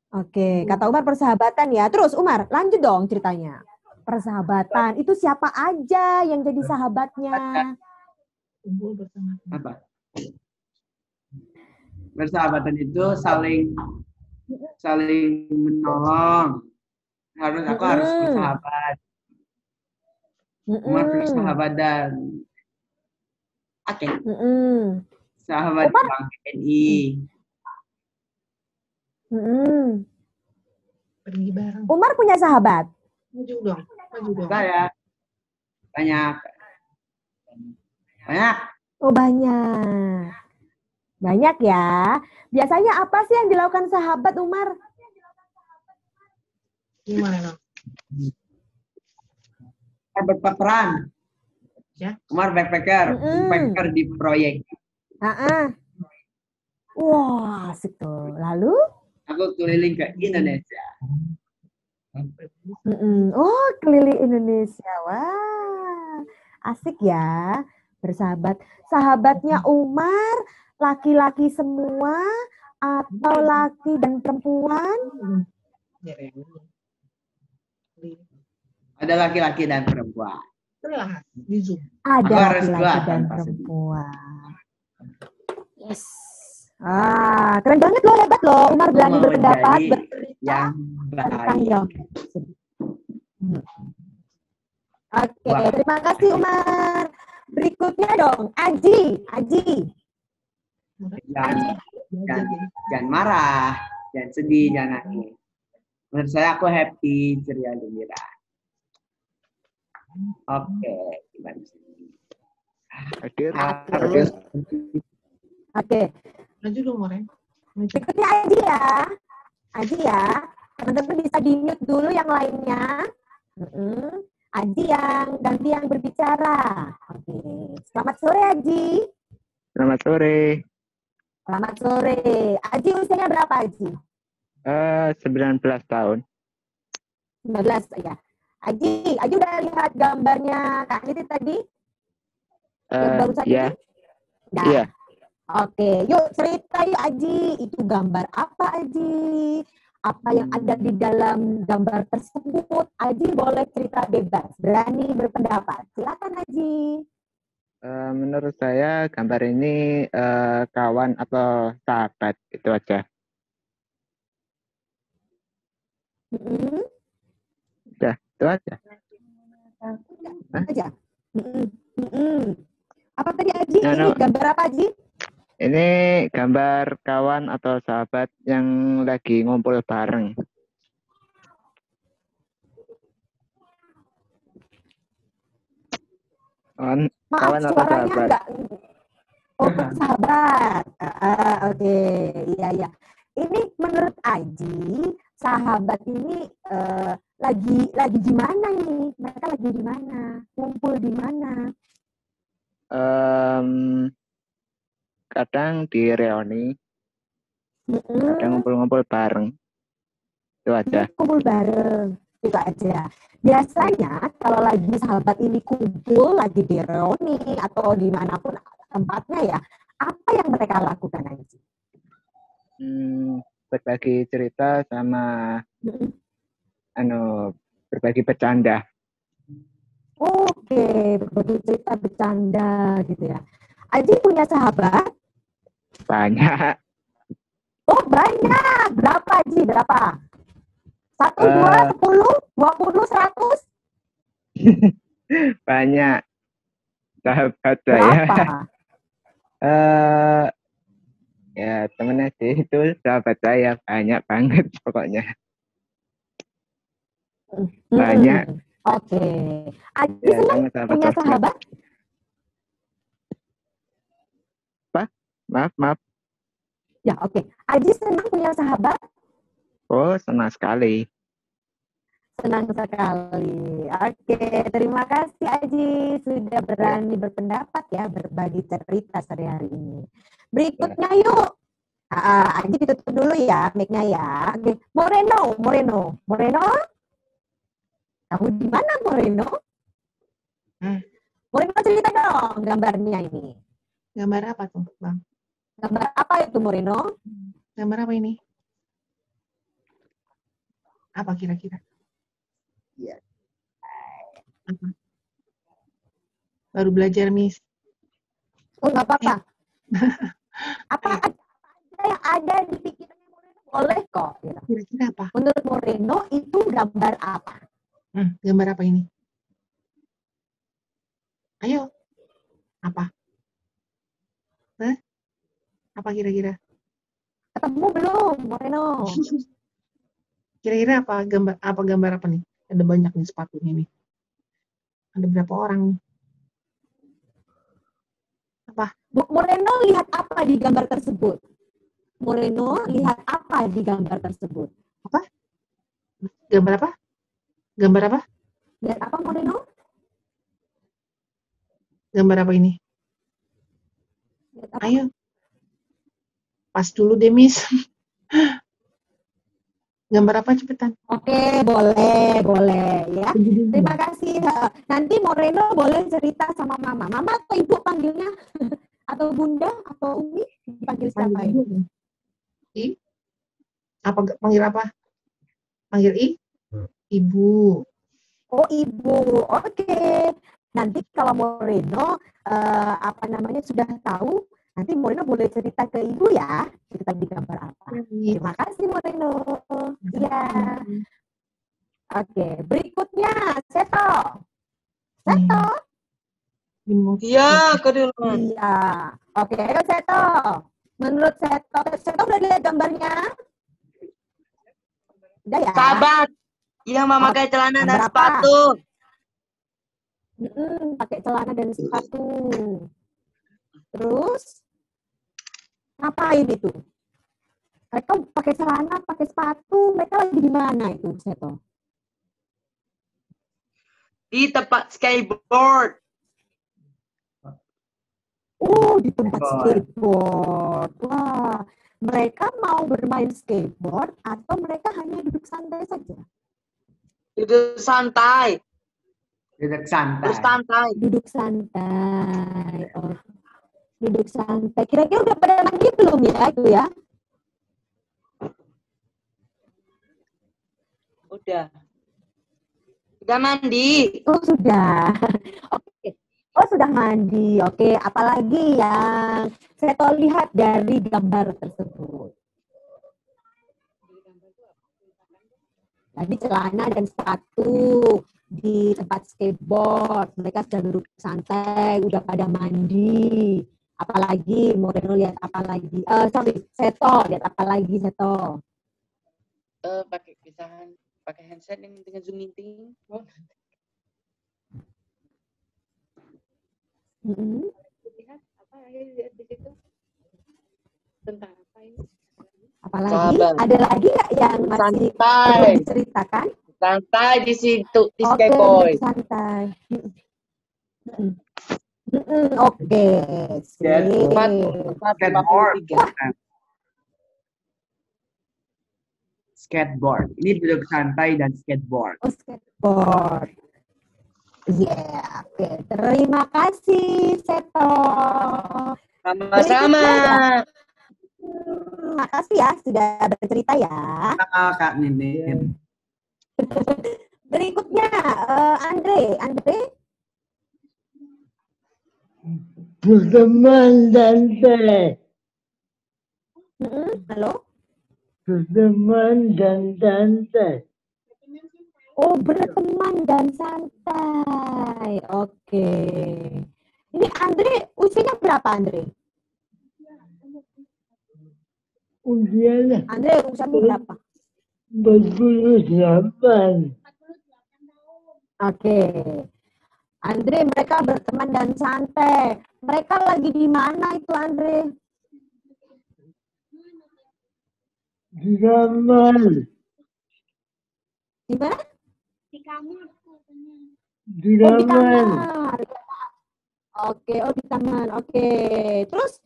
Oke, kata Umar persahabatan ya. Terus Umar, lanjut dong ceritanya. Persahabatan, itu siapa aja yang jadi sahabatnya? Apa? Persahabatan itu saling saling menolong. Harus aku harus Mm-mm. bersahabat. Umar dan Oke, Mm-mm. sahabat Umar? Bang TNI. Mm-mm. Pergi bareng. Umar punya sahabat. Maju dong. Maju dong. Saya banyak banyak Oh banyak. Banyak ya. Biasanya apa sih yang dilakukan sahabat Umar? Gimana? Saya berperan. Ya. Umar backpacker, Mm-mm. backpacker di proyek. Ah, Wah, asik tuh. Lalu? Aku keliling ke Indonesia. Mm-mm. Oh, keliling Indonesia. Wah, asik ya. Bersahabat. Sahabatnya Umar, laki-laki semua atau laki dan perempuan? Ada laki-laki dan perempuan. Telah di Zoom. Ada laki-laki dan perempuan. Yes. Ah, keren banget loh, hebat loh. Umar berani Mau berpendapat, bercerita yang tentang baik. yang Hmm. Oke, Wah. terima kasih Umar. Berikutnya dong, Aji. Aji. Jangan, jangan, jangan marah, jangan sedih, jangan nangis. Menurut saya aku happy, ceria, gembira. Oke, gimana sih? Hadir. Harus Oke, Maju dong, Moren. Maju. berikutnya Aji ya. Aji ya. teman-teman bisa di mute dulu yang lainnya. Mm-mm. Aji yang ganti yang berbicara. Oke, selamat sore Aji. Selamat sore. Selamat sore. Aji usianya berapa Aji? Eh 19 tahun. 19 ya. Aji, Aji udah lihat gambarnya Kak Niti tadi? Yang Eh barusan ya, ini? Udah. Oke, yuk cerita yuk Aji. Itu gambar apa Aji? Apa yang ada di dalam gambar tersebut? Aji boleh cerita bebas, berani berpendapat. Silakan Aji. Eh, menurut saya gambar ini eh, kawan atau sahabat itu aja. Mm-mm. Udah, itu aja. Aja. Mm-mm. Apa tadi Aji? Ya, Ini gambar apa Aji? Ini gambar kawan atau sahabat yang lagi ngumpul bareng. Kawan, Maaf, kawan atau sahabat? enggak. Oh, sahabat. Ah, ah, Oke, iya iya. Ini menurut Aji, sahabat ini eh, lagi lagi di mana nih? Mereka lagi di mana? Kumpul di mana? Em, kadang di reuni, kadang ngumpul-ngumpul bareng. Itu aja. kumpul bareng itu aja. Biasanya kalau lagi sahabat ini kumpul lagi di reuni atau di mana pun tempatnya ya, apa yang mereka lakukan Aji? Hmm, berbagi cerita sama Mm-mm. anu berbagi bercanda. Oke, berbagi cerita bercanda gitu ya. Aji punya sahabat? Banyak. Oh banyak. Berapa Aji? Berapa? Satu, Eh. dua, sepuluh, dua puluh, seratus? Banyak. Sahabat saya. Berapa? Eh ya temen SD itu sahabat saya banyak banget pokoknya. Banyak. Oke. Aji Ya, senang sama sahabat punya sahabat? Maaf, maaf. Ya oke. Aji senang punya sahabat? Oh, senang sekali. Senang sekali. Oke, terima kasih Aji sudah berani berpendapat ya, berbagi cerita sehari-hari ini. Berikutnya yuk. Ah, Aji ditutup dulu ya mic-nya ya. Oke, Moreno, Moreno, Moreno. Kamu di mana Moreno? Hmm. Moreno cerita dong gambarnya ini. Gambar apa tuh, Bang? Gambar apa itu Moreno? Gambar apa ini? Apa kira-kira? Apa? Baru belajar, Miss. Oh nggak apa-apa. apa aja yang ada di pikirannya Moreno boleh kok. gitu. Kira-kira apa? Menurut Moreno itu gambar apa? Hmm, gambar apa ini? Ayo. Apa? Hah? Apa kira-kira? Ketemu belum Moreno? Kira-kira apa gambar apa gambar apa nih? Ada banyak nih sepatunya nih. Ada berapa orang nih? Apa? Bu Moreno lihat apa di gambar tersebut? Moreno lihat apa di gambar tersebut? Gambar apa? Gambar apa? Lihat apa Moreno? Gambar apa ini? Lihat apa? Ayo. Pas dulu deh, Miss. Gambar apa cepetan? Oke, boleh, boleh ya. Terima kasih. Nanti Moreno boleh cerita sama Mama. Mama atau Ibu panggilnya? Atau Bunda atau Umi? Dipanggil siapa Panggil ini? ibu. I? Apa panggil apa? Panggil I? Ibu. Oh ibu, oke. Nanti kalau Moreno eh, apa namanya sudah tahu, nanti Moreno boleh cerita ke ibu ya, cerita di gambar apa. Terima kasih Moreno. Iya. Oke, berikutnya Seto. Seto. Iya, dulu. Iya. Oke, ayo Seto. Menurut Seto, Seto udah lihat gambarnya? Udah ya? Sahabat yang memakai celana dan Berapa? sepatu. Mm-mm, pakai celana dan sepatu. Terus ngapain itu? Mereka pakai celana, pakai sepatu, mereka lagi di mana itu, Seto? Di tempat skateboard. Oh, di tempat Skateboard. skateboard. Wah, mereka mau bermain skateboard atau mereka hanya duduk santai saja? Duduk santai. Duduk santai. Bersantai. Duduk santai. Oh, duduk santai. Kira-kira udah pada mandi belum ya itu ya? Udah. Udah mandi. Oh, sudah. Oke. Oh, sudah mandi. Oke, apalagi yang saya tahu lihat dari gambar tersebut. Tadi celana dan sepatu di tempat skateboard. Mereka sudah duduk santai, udah pada mandi. Apalagi, Moreno lihat apa lagi? Eh, sorry, Seto, lihat apa lagi, Seto? Eh, pakai pisahan, pakai handset yang dengan zoom meeting. Oh, lihat apa aja lihat di situ tentang apa ini Apalagi, Sabar. ada lagi nggak yang masih perlu Santai. diceritakan? Santai di situ di duduk santai. Oke, Skateboard. sip. Skateboard. 43. Skateboard. Ini duduk santai dan skateboard. Oh, skateboard. Iya, oke. Terima kasih, Seto. Sama-sama. Hmm, makasih ya sudah bercerita ya. Sama Kak Ninin. Berikutnya, eh, Andre. Andre, Berteman dan teh. Mm-mm, halo? Berteman dan tante. Oh, berteman dan santai. Oke. Ini Andre, usianya berapa Andre? Usianya Andre, usianya berapa? 48. Oke. Andre, mereka berteman dan santai. Mereka lagi di mana itu, Andre? Di kamar. Di mana? Di Oh, di kamar. kamar. Oke, oh di taman. Oke. Terus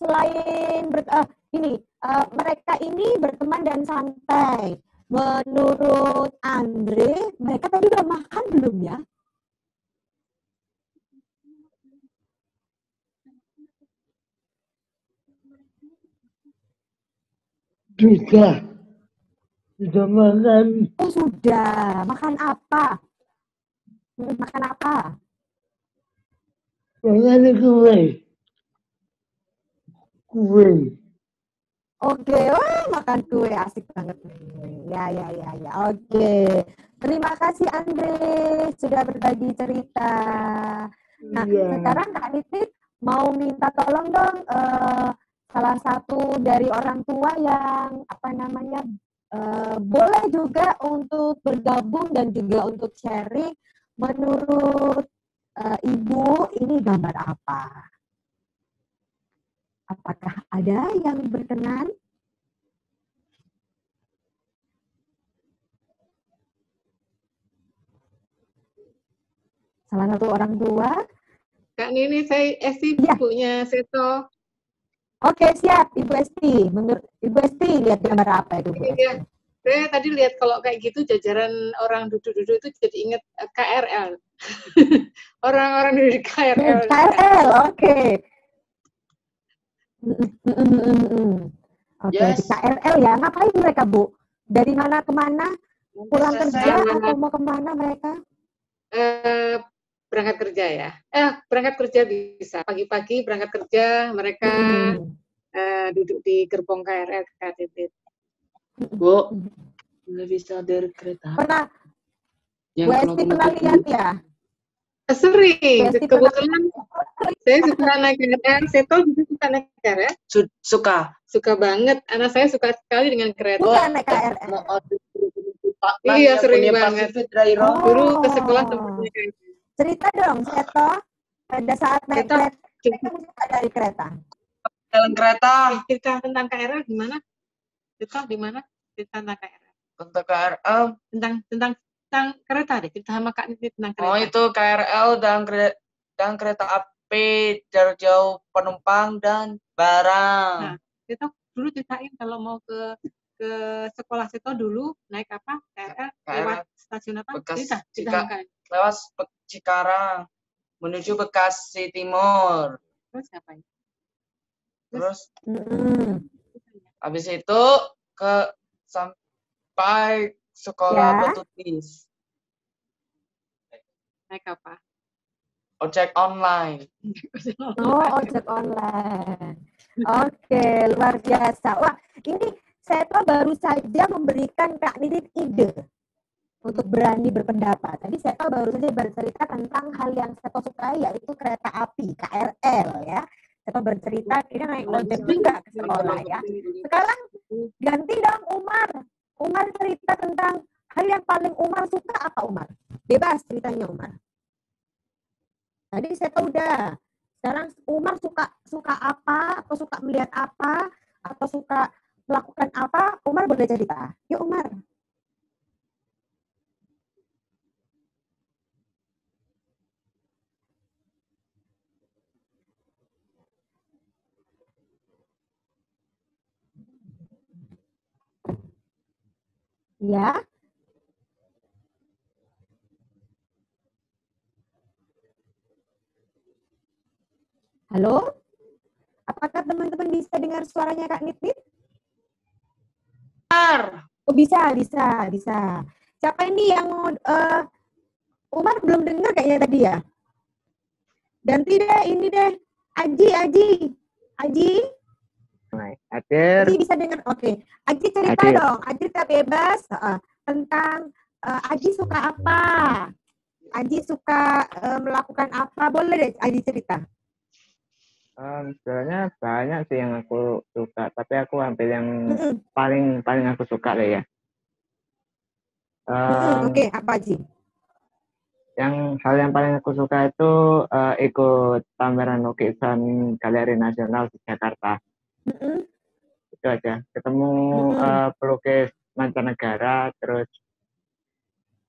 selain ber, ah, ini eh, mereka ini berteman dan santai. Menurut Andre, mereka tadi udah makan belum ya? Sudah. Sudah makan. Oh sudah. Makan apa? Makan apa? Makan kue. Kue. Oke, wah makan kue asik banget nih. Ya, ya, ya, ya. Oke. Terima kasih Andre sudah berbagi cerita. Nah, Iya. sekarang Kak Nitit mau minta tolong dong eh, salah satu dari orang tua yang apa namanya eh, boleh juga untuk bergabung dan juga untuk sharing menurut eh, Ibu ini gambar apa? Apakah ada yang berkenan? Salah satu orang tua. Kak Nini, saya Esti Iya. ibunya Seto. Oke, siap Ibu Esti. Menurut Ibu Esti lihat gambar apa itu, Bu Iya. Saya tadi lihat kalau kayak gitu jajaran orang duduk-duduk itu jadi inget eh, KRL. Orang-orang duduk di KRL. KRL, oke. Mm. Oke, di Yes. KRL ya. Ngapain mereka, Bu? Dari mana ke mana? Pulang kerja atau mau ke mana mereka? Eh, berangkat kerja ya. Eh, berangkat kerja bisa. Pagi-pagi berangkat kerja, mereka Mm, eh, duduk di gerbong KRL KTT. Bu, nggak bisa dari kereta. Pernah, Yang Bu kalau Esti kena pernah lihat ya? Eh, Sering, Esti pernah- kebetulan saya suka naik KRL, Seto juga suka naik KRL. Su- Suka. Suka banget, anak saya suka sekali dengan kereta. Bukan naik KRL. Mau order Pak Iya, sering banget. Oh. Dulu ke sekolah kereta. Cerita dong, Seto. Pada saat naik kereta, cerita. dari kereta. Jalan kereta. cerita tentang KRL gimana? cerita di mana cerita tentang KRL Untuk KRL, tentang tentang tentang kereta deh cerita sama Kak Niti tentang kereta oh itu KRL dan kereta, dan kereta api jarak jauh penumpang dan barang. Nah, Seto dulu ceritain kalau mau ke ke sekolah Seto dulu naik apa KRL lewat stasiun apa Bekas cerita cerita. Lewat Cikarang menuju Bekasi Timur. terus ngapain Terus Mm-mm. habis itu ke sampai sekolah Ya. Batu Tis. naik apa Ojek online. Oh, ojek online. Oke, luar biasa. Wah, ini saya tuh baru saja memberikan Kak Nidit ide untuk berani berpendapat. Tadi saya tahu baru saja bercerita tentang hal yang saya tahu suka yaitu kereta api, KRL ya. Saya bercerita kira naik ojek juga ke sekolah ya. Sekarang ganti dong Umar. Umar cerita tentang hal yang paling Umar suka apa Umar? Bebas ceritanya Umar. Tadi saya tahu udah. Sekarang Umar suka suka apa atau suka melihat apa atau suka melakukan apa? Umar boleh cerita. Yuk Umar. Ya. Halo? Apakah teman-teman bisa dengar suaranya Kak Nit-Nit? Oh bisa, bisa, bisa. Siapa ini yang mau eh, Umar belum dengar kayaknya tadi ya? Ganti deh, ini deh. Aji, Aji. Aji, Hadir. Aji bisa dengar. Oke. Aji cerita Hadir. dong. Aji cerita bebas eh, tentang eh, Aji suka apa? Aji suka eh, melakukan apa? Boleh deh Aji cerita. Em, sebenarnya banyak sih yang aku suka, tapi aku ambil yang Mm-mm. paling paling aku suka lah ya. Mm-mm. Em, Oke, apa Aji? yang hal yang paling aku suka itu eh, ikut pameran lukisan Galeri Nasional di Jakarta. Mm-mm. Itu aja. Ketemu Mm-mm. eh, pelukis mancanegara, terus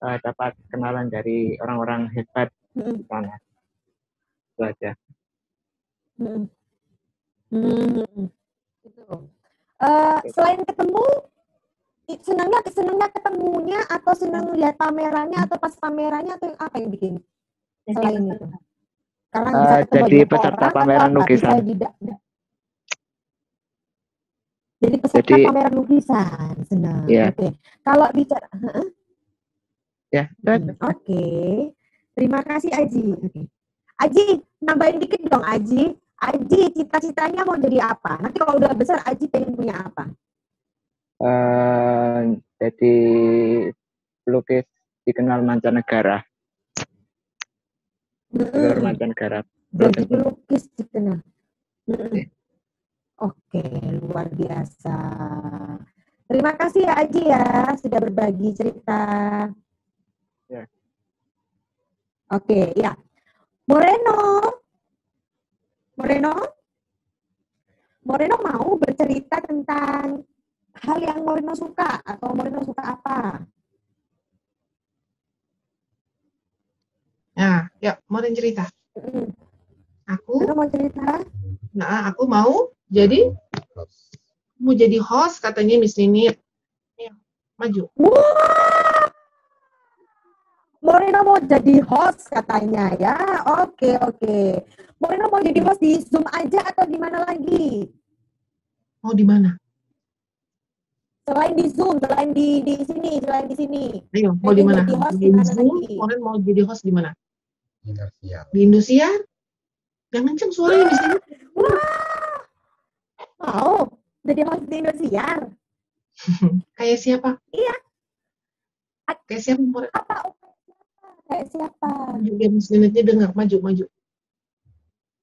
eh, dapat kenalan dari orang-orang hebat Mm-mm. di sana. Itu aja. Mm-mm. Gitu. Eh, selain ketemu, senangnya senangnya ketemunya atau senang lihat pamerannya atau pas pamerannya atau yang apa yang bikin selain itu? Karena ketemu jadi peserta orang pameran lukisan. tidak? Jadi peserta Jadi- pameran lukisan, senang. Iya. Oke. Kalau bicara, Ya, itu aja. Hmm, Oke, terima kasih Aji. Oke. Aji, nambahin dikit dong Aji. Aji, cita-citanya mau jadi apa? Nanti kalau udah besar Aji pengen punya apa? Eh, jadi pelukis dikenal mancanegara, Mm-mm. mancanegara. Jadi Pelukis dikenal. Mm-mm. Oke, luar biasa. Terima kasih ya Aji ya sudah berbagi cerita. Ya. Oke, ya. Moreno. Moreno. Moreno mau bercerita tentang hal yang Moreno suka atau Moreno suka apa? Nah, yuk, mau cerita. Mm. Aku, Moreno mau cerita? nah, aku mau jadi mau jadi host katanya Miss Ninit. Ayo, maju. Wah, Moreno mau jadi host katanya ya. Oke, oke. Moreno mau jadi host di Zoom aja atau di mana lagi? Mau di mana? Selain di Zoom, selain di di sini, selain di sini. Ayo, mau di mana? jadi host Di di mana Zoom, lagi? Kemarin mau jadi host di mana? Indosiar. Di Indosiar? Yang kenceng suaranya Miss Ninit. Wah, mau jadi host di Indosiar. Kayak siapa? Iya. Kayak siapa? Apa? Kayak siapa? Miss Ninitnya dengar. Maju, maju.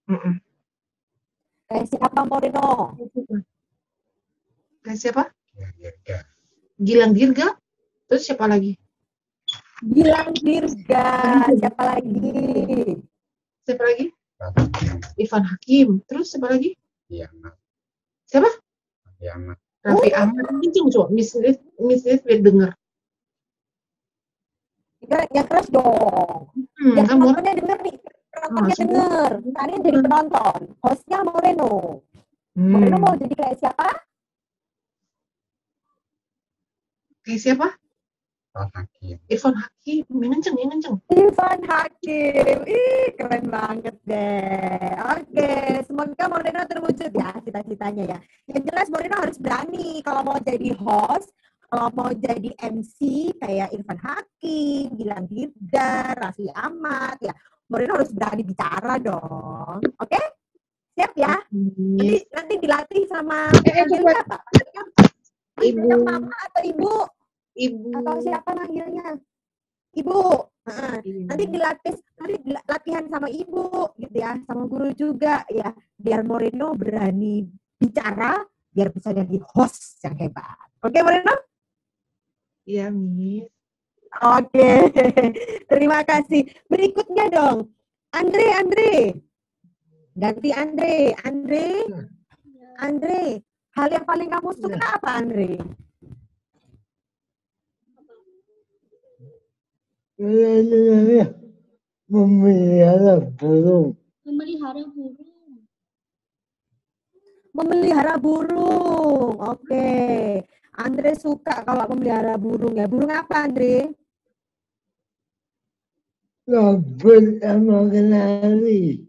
Mm-mm. Kayak siapa Moreno? Kayak siapa? Ya. Gilang Dirga? Terus siapa lagi? Bilang Dirga. Siapa lagi? Siapa lagi? Ivan Hakim. Terus siapa lagi? Ahmad. Siapa? Raffi Ahmad. Raffi Ahmad kenceng coba Miss Liz Miss Liz biar denger. Yang, yang keras dong. Hmm, Yang kan Moreno. penontonnya denger nih. Penontonnya Langsung. denger. Kalian jadi penonton. Hostnya Moreno. Moreno Hmm. mau jadi kayak siapa? Kayak siapa? Irfan Hakim. Irfan Hakim. Kenceng. Irfan Hakim. Ih, keren banget deh. Oke, semoga Moreno terwujud ya cita-citanya ya. Yang jelas Moreno harus berani kalau mau jadi host, kalau mau jadi MC kayak Irfan Hakim, Gilang Dirda, Raffi Ahmad ya. Moreno harus berani bicara dong. Oke? Siap ya? Nanti, nanti dilatih sama Eh, eh? Ibu. Manggilnya mama atau ibu? Ibu. Atau siapa manggilnya? Ibu. Heeh. nanti dilatih nanti latihan sama ibu gitu ya sama guru juga ya biar Moreno berani bicara biar bisa jadi host yang hebat. Oke Moreno? Iya, Miss. oke. Terima kasih. Berikutnya dong. Andre Andre. Ganti Andre. Andre? Andre hal yang paling kamu suka apa Andre memelihara burung. Memelihara burung. memelihara burung. Oke. Andre suka kalau memelihara burung ya. Burung apa, Andre? Ngabut sama kenari.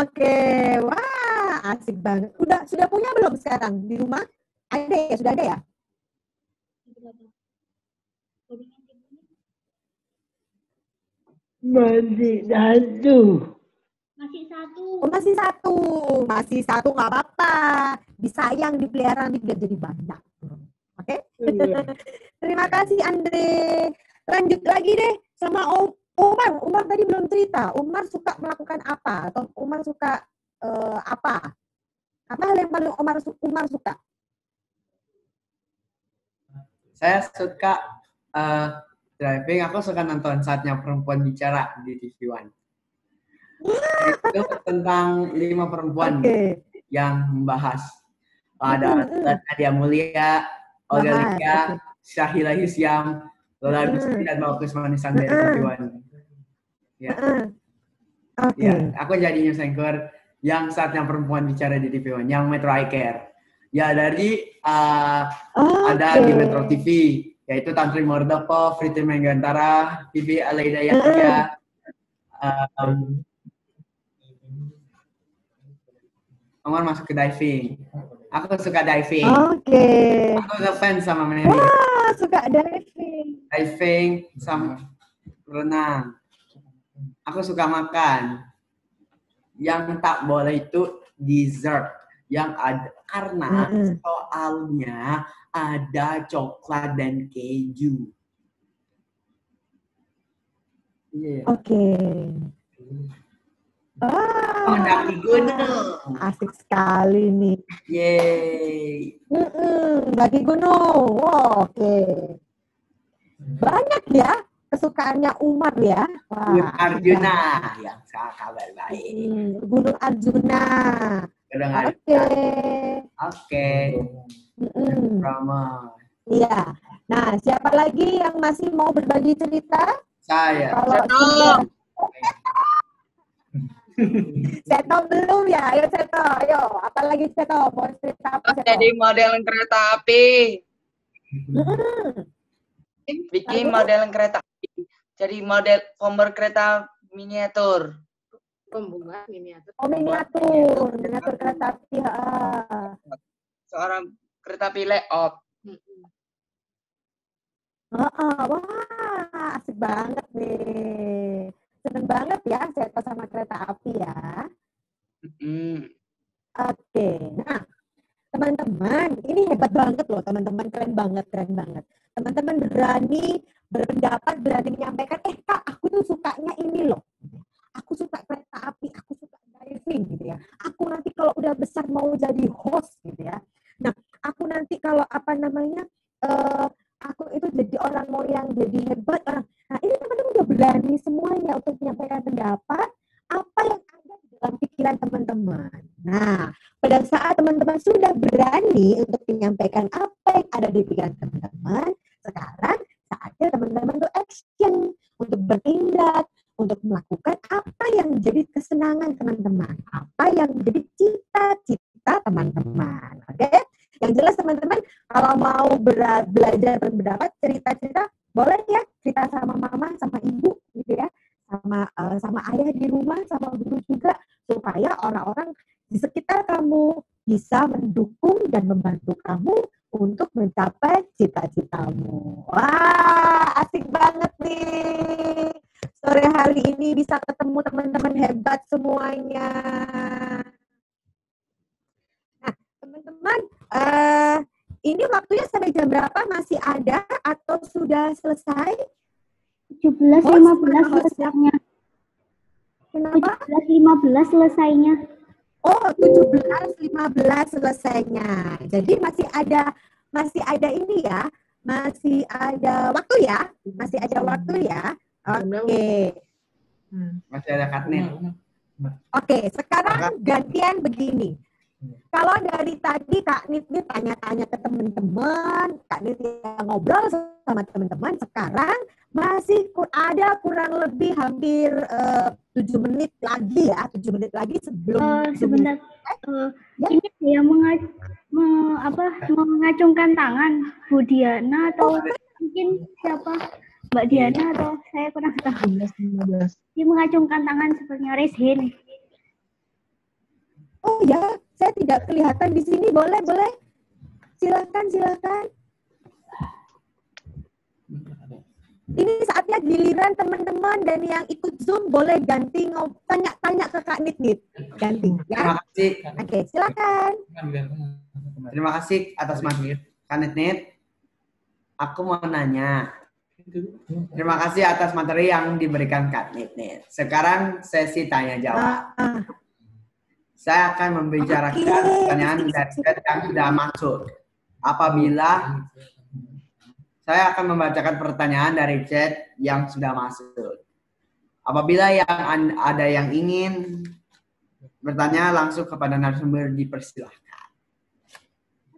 Oke. Wah, asik banget. Udah sudah punya belum sekarang di rumah? Ada ya, sudah ada ya? Mandi satu. Masih satu. Oh, masih satu. Masih satu nggak apa-apa. Disayang, dipelihara nanti biar jadi banyak. Oke? Terima kasih Andre. Lanjut lagi deh sama Om Umar. Umar tadi belum cerita. Umar suka melakukan apa? Atau Umar suka eh, apa? Apa hal yang paling Umar, su- Umar suka? Saya suka eh, driving, aku suka nonton saatnya perempuan bicara di TV One. Itu tentang lima perempuan Oke. yang membahas. Ada. Nadia Mulia, Olga Lika. Syahila Hisyam, Lola. Gusti, dan Bagus Manisan dari. TV One. Ya. Oke. ya, aku jadi news anchor yang saatnya perempuan bicara di TV One, yang Metro I Care. Ya dari eh, ada di. Metro TV, yaitu Tantri Mordoko, Fitri Menggantara, Bibi Alaida Yahya, um, Omar masuk ke diving. Aku suka diving. Oke. Aku ngefans sama Mary. Wah, suka diving. Diving sama renang. Aku suka makan. Yang tak boleh itu dessert. Yang ada karena Mm-mm. soalnya ada coklat dan keju. Iya. Oke. Oh, Ah, daki gunung. asik sekali nih. Yeay. Mm-mm, daki gunung. Wah, Oke. Banyak ya kesukaannya Umar ya. Wah, Gun asik Arjuna banget. yang sangat kabar baik. Hmm, Gunung Arjuna. Gunung Oke. Arjuna. Oke. Mm-mm. Rama. Iya. Nah, siapa lagi yang masih mau berbagi cerita? Saya. Kalau sudah Seto belum ya? Ayo Seto, ayo. Apalagi Seto? Mau cerita apa Seto? Jadi model kereta api. Bikin Lalu? model kereta api. Jadi model bomber kereta miniatur. Pembuat miniatur. Oh, miniatur. Miniatur kereta api. ha. Seorang kereta api layout. Heeh, wah, asik banget nih. Seneng banget ya Seto sama kereta api ya. Hmm. Oke, nah teman-teman, ini hebat banget loh teman-teman, keren banget, keren banget. Teman-teman berani berpendapat, berani menyampaikan, eh kak, aku tuh sukanya ini loh. Aku suka kereta api, aku suka diving gitu ya. Aku nanti kalau udah besar mau jadi host gitu ya. Kalau apa namanya, eh aku itu jadi orang mau yang jadi hebat orang. Nah, ini teman-teman udah berani semuanya untuk menyampaikan pendapat apa yang ada di dalam pikiran teman-teman. Nah, pada saat teman-teman sudah berani untuk menyampaikan apa yang ada di pikiran teman-teman, sekarang saatnya teman-teman tuh action untuk bertindak, untuk melakukan apa yang menjadi kesenangan teman-teman, apa yang menjadi cita-cita teman-teman. Oke? Yang jelas teman-teman kalau mau bela- belajar berpendapat cerita-cerita boleh ya cerita sama mama sama ibu gitu ya sama eh, sama ayah di rumah sama guru juga supaya orang-orang di sekitar kamu bisa mendukung dan membantu kamu untuk mencapai cita-citamu. Wah, asik banget nih. Sore hari ini bisa ketemu teman-teman hebat semuanya. Nah, teman-teman, eh ini waktunya sampai jam berapa? Masih ada atau sudah selesai? 17 Oh, 15 hostnya. selesainya. Kenapa? 17 15 selesainya. Oh, 17 15 selesainya. Jadi masih ada masih ada ini ya. Masih ada waktu ya? Masih ada waktu ya? Oke. Masih ada katnet. Oke, sekarang gantian begini. Kalau dari tadi Kak Nitni tanya-tanya ke teman-teman, Kak Nitni ngobrol sama teman-teman, sekarang masih ada kurang lebih hampir eh, tujuh menit lagi ya, tujuh menit lagi sebelum sebelum- sebentar. Eh, ini saya menga me- apa, mengacungkan tangan. Bu Diana atau mungkin siapa? Mbak Diana atau saya kurang tahu. Dia mengacungkan tangan sepertinya. Raise hand. Oh ya, saya tidak kelihatan di sini. Boleh, boleh. Silakan, silakan. Ini saatnya giliran teman-teman dan yang ikut Zoom boleh ganti tanya-tanya ke Kak Nit Ganti, Terima ya. kasih. Oke, silakan. Terima kasih atas materi. Kanitnit, aku mau nanya. Terima kasih atas materi yang diberikan Kak Nitnit. Sekarang sesi tanya jawab. Saya akan membicarakan pertanyaan dari chat yang sudah masuk. Apabila saya akan membacakan pertanyaan dari chat yang sudah masuk. Apabila yang an- ada yang ingin bertanya langsung kepada narasumber dipersilahkan.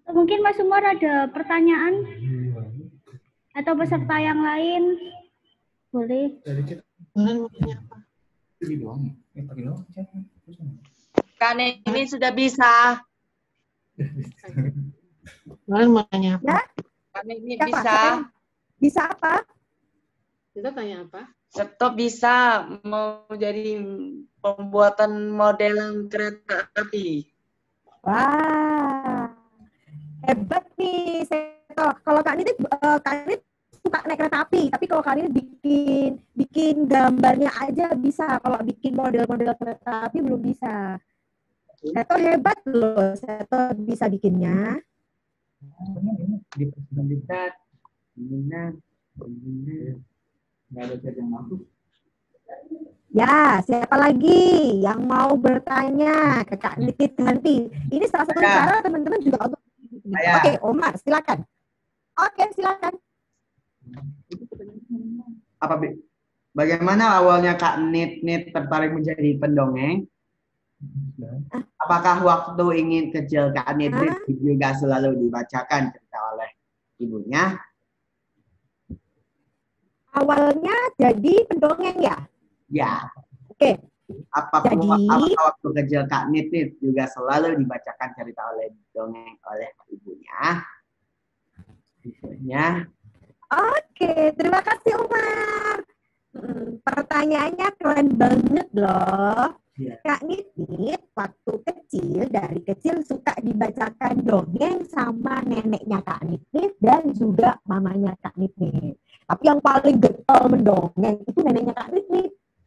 Atau mungkin Mas Umar ada pertanyaan atau peserta yang lain boleh. Kan ini sudah bisa. Kalian mau tanya apa? Ya, Kan ini bisa. Siapa? bisa apa? Kita tanya apa? Stop bisa mau jadi pembuatan model kereta api. Wah, hebat nih. Seto. Kalau Kak Nit, eh, Kak Nit suka naik kereta api, tapi kalau Kak Nit bikin bikin gambarnya aja bisa. Kalau bikin model-model kereta api belum bisa. Seto hebat loh, Seto bisa bikinnya. Dipersilahkan. Benar. Benar. Nggak ada chat yang masuk. Ya, siapa lagi yang mau bertanya ke Kak Nit nanti? Ini salah satu Saya. cara teman-teman juga untuk. Oke, Omar, silakan. Oke, silakan. Apa Bi? Bagaimana awalnya Kak Nit Nit tertarik menjadi pendongeng? Apakah waktu ingin kecil Kak Nit Nit juga selalu dibacakan cerita oleh ibunya? Awalnya jadi pendongeng ya? Ya. Oke. Apakah, Jadi- apakah waktu kecil Kak Nit juga selalu dibacakan cerita oleh dongeng oleh ibunya? Ibunya. Oke, terima kasih Umar. Hmm, pertanyaannya keren banget loh. Iya. Kak Nit waktu kecil, dari kecil suka dibacakan dongeng sama neneknya Kak Nit dan juga mamanya Kak Nit Tapi yang paling getol mendongeng itu neneknya Kak Nit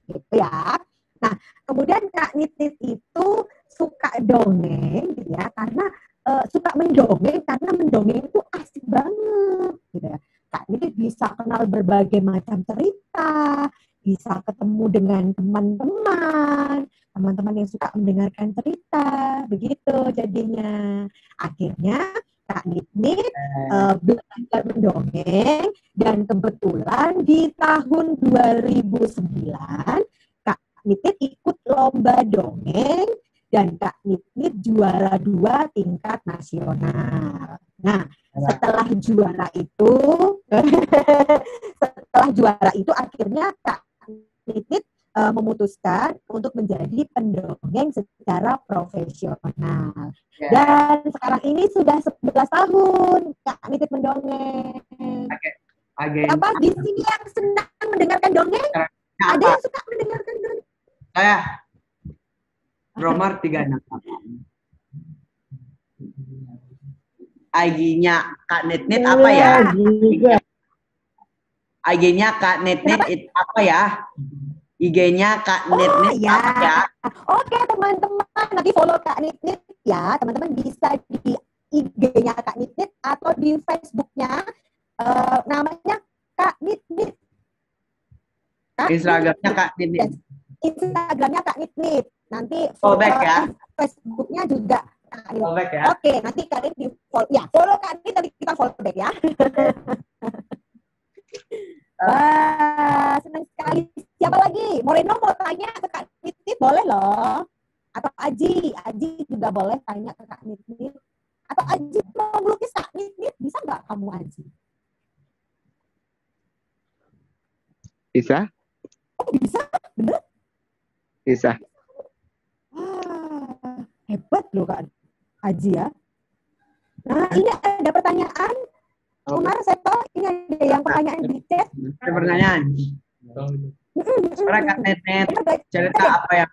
Gitu ya. Nah, kemudian Kak Nit itu suka dongeng gitu ya, karena eh, suka mendongeng karena mendongeng itu asik banget gitu ya. Kak Nit bisa kenal berbagai macam cerita, bisa ketemu dengan teman-teman, teman-teman yang suka mendengarkan cerita, begitu jadinya. Akhirnya Kak Nit eh, belajar mendongeng dan kebetulan di tahun 2009 Kak Nit ikut lomba dongeng dan Kak Nit juara dua tingkat nasional. Nah, setelah juara itu, setelah juara itu akhirnya Kak Nit uh, memutuskan untuk menjadi pendongeng secara profesional. Ya. Dan sekarang ini sudah 11 tahun Kak Nitip mendongeng. Agen. Apa di sini yang senang mendengarkan dongeng? Ada yang suka mendengarkan dongeng? Saya Romar 36. IG-nya Kak Nitnit apa ya? IG-nya Kak Nitnit it- apa ya? IG-nya Kak Nitnit ya. ya? Oke teman-teman, nanti follow Kak Nitnit ya. Teman-teman bisa di IG-nya Kak Nitnit atau di Facebook-nya eh, namanya Kak Nitnit. Kak Instagramnya Kak Nitnit. Instagramnya Kak Nitnit. Nanti Follow back ya. Facebooknya juga Kak Nitnit. Follow back ya. Oke, nanti kalian di follow, ya follow Kak Nitnit, nanti kita follow back ya. Wah, senang sekali. Siapa lagi? Moreno mau tanya ke Kak Nitnit, boleh loh. Atau Aji, Aji juga boleh tanya ke Kak Nitnit. Atau Aji mau melukis Kak Nitnit, bisa nggak kamu Aji? Bisa? Oh, bisa? Bener? Bisa. Wah, hebat loh Kak Aji ya. Nah, ini ada pertanyaan. Umar, Seto, ini ada yang pertanyaan di chat. Ada pertanyaan. Suara Kak cerita apa yang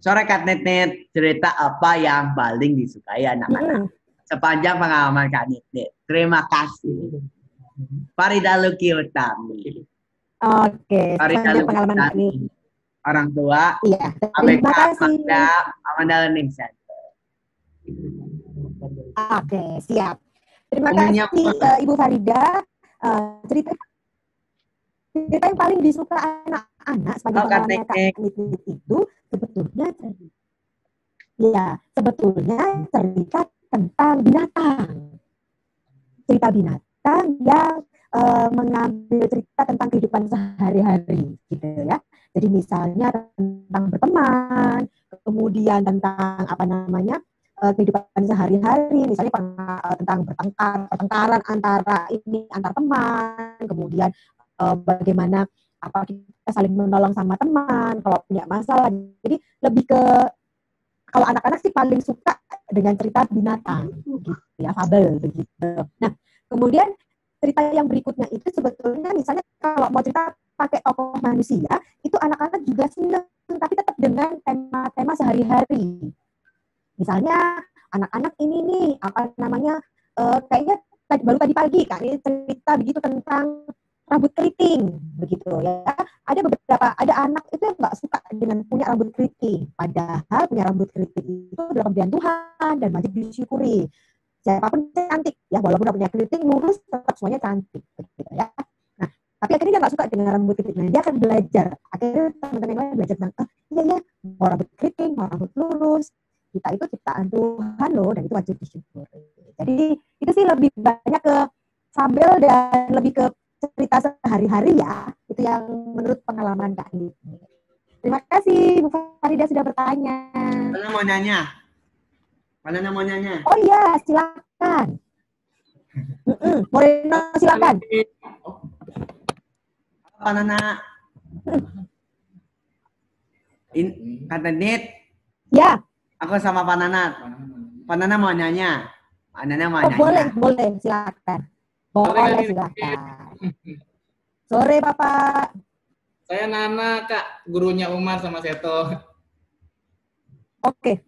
Suara Kak Nitnit cerita apa yang paling disukai anak-anak sepanjang pengalaman Kak. Terima kasih. Farida Luki Utami. Oke, Farida Luki pengalaman Utami. kami. Orang tua. Iya, ABK terima kasih. Amanda, Amanda Learning Center. Oke, siap. Terima kasih eh, Ibu Farida. Eh, cerita cerita yang paling disuka anak-anak sepanjang Oh, pengalaman Kak itu sebetulnya cerita. Ya, sebetulnya cerita tentang binatang. Cerita binatang yang eh, mengambil cerita tentang kehidupan sehari-hari, gitu ya. Jadi misalnya tentang berteman, kemudian tentang apa namanya eh, kehidupan sehari-hari, misalnya peng- eh, tentang bertengkar, pertengkaran antara ini antar teman, kemudian eh, bagaimana apa kita saling menolong sama teman kalau punya masalah. Jadi lebih ke kalau anak-anak sih paling suka dengan cerita binatang, gitu ya, fabel begitu. Nah, kemudian cerita yang berikutnya itu sebetulnya misalnya kalau mau cerita pakai tokoh manusia, itu anak-anak juga senang, tapi tetap dengan tema-tema sehari-hari. Misalnya anak-anak ini nih apa namanya eh, kayaknya tadi- baru tadi pagi kan ini cerita begitu tentang rambut keriting begitu ya. Ada beberapa ada anak itu yang nggak suka dengan punya rambut keriting padahal punya rambut keriting itu adalah pemberian Tuhan dan wajib disyukuri. Siapa pun cantik ya walaupun punya keriting lurus tetap semuanya cantik begitu ya. Nah tapi akhirnya dia nggak suka dengan rambut keriting. Nah, dia akan belajar. Akhirnya teman-teman yang lain belajar tentang ah iya ya mau rambut keriting mau rambut lurus kita itu ciptaan Tuhan loh dan itu wajib disyukuri jadi itu sih lebih banyak ke sambil dan lebih ke cerita sehari-hari ya itu yang menurut pengalaman Kak Andi. Terima kasih Bu Farida sudah bertanya. Mana mau nanya? Mana mau nanya? Oh iya, silakan. Moreno silakan. Apa Nana? In, kata Nit, Ya, aku sama Pak Nana. Pak Nana mau nanya. Pak Nana mau oh, nanya. boleh, boleh, silakan. Boleh, silakan. Sore Bapak. Saya Nana, Kak, gurunya Umar sama Seto. Oke,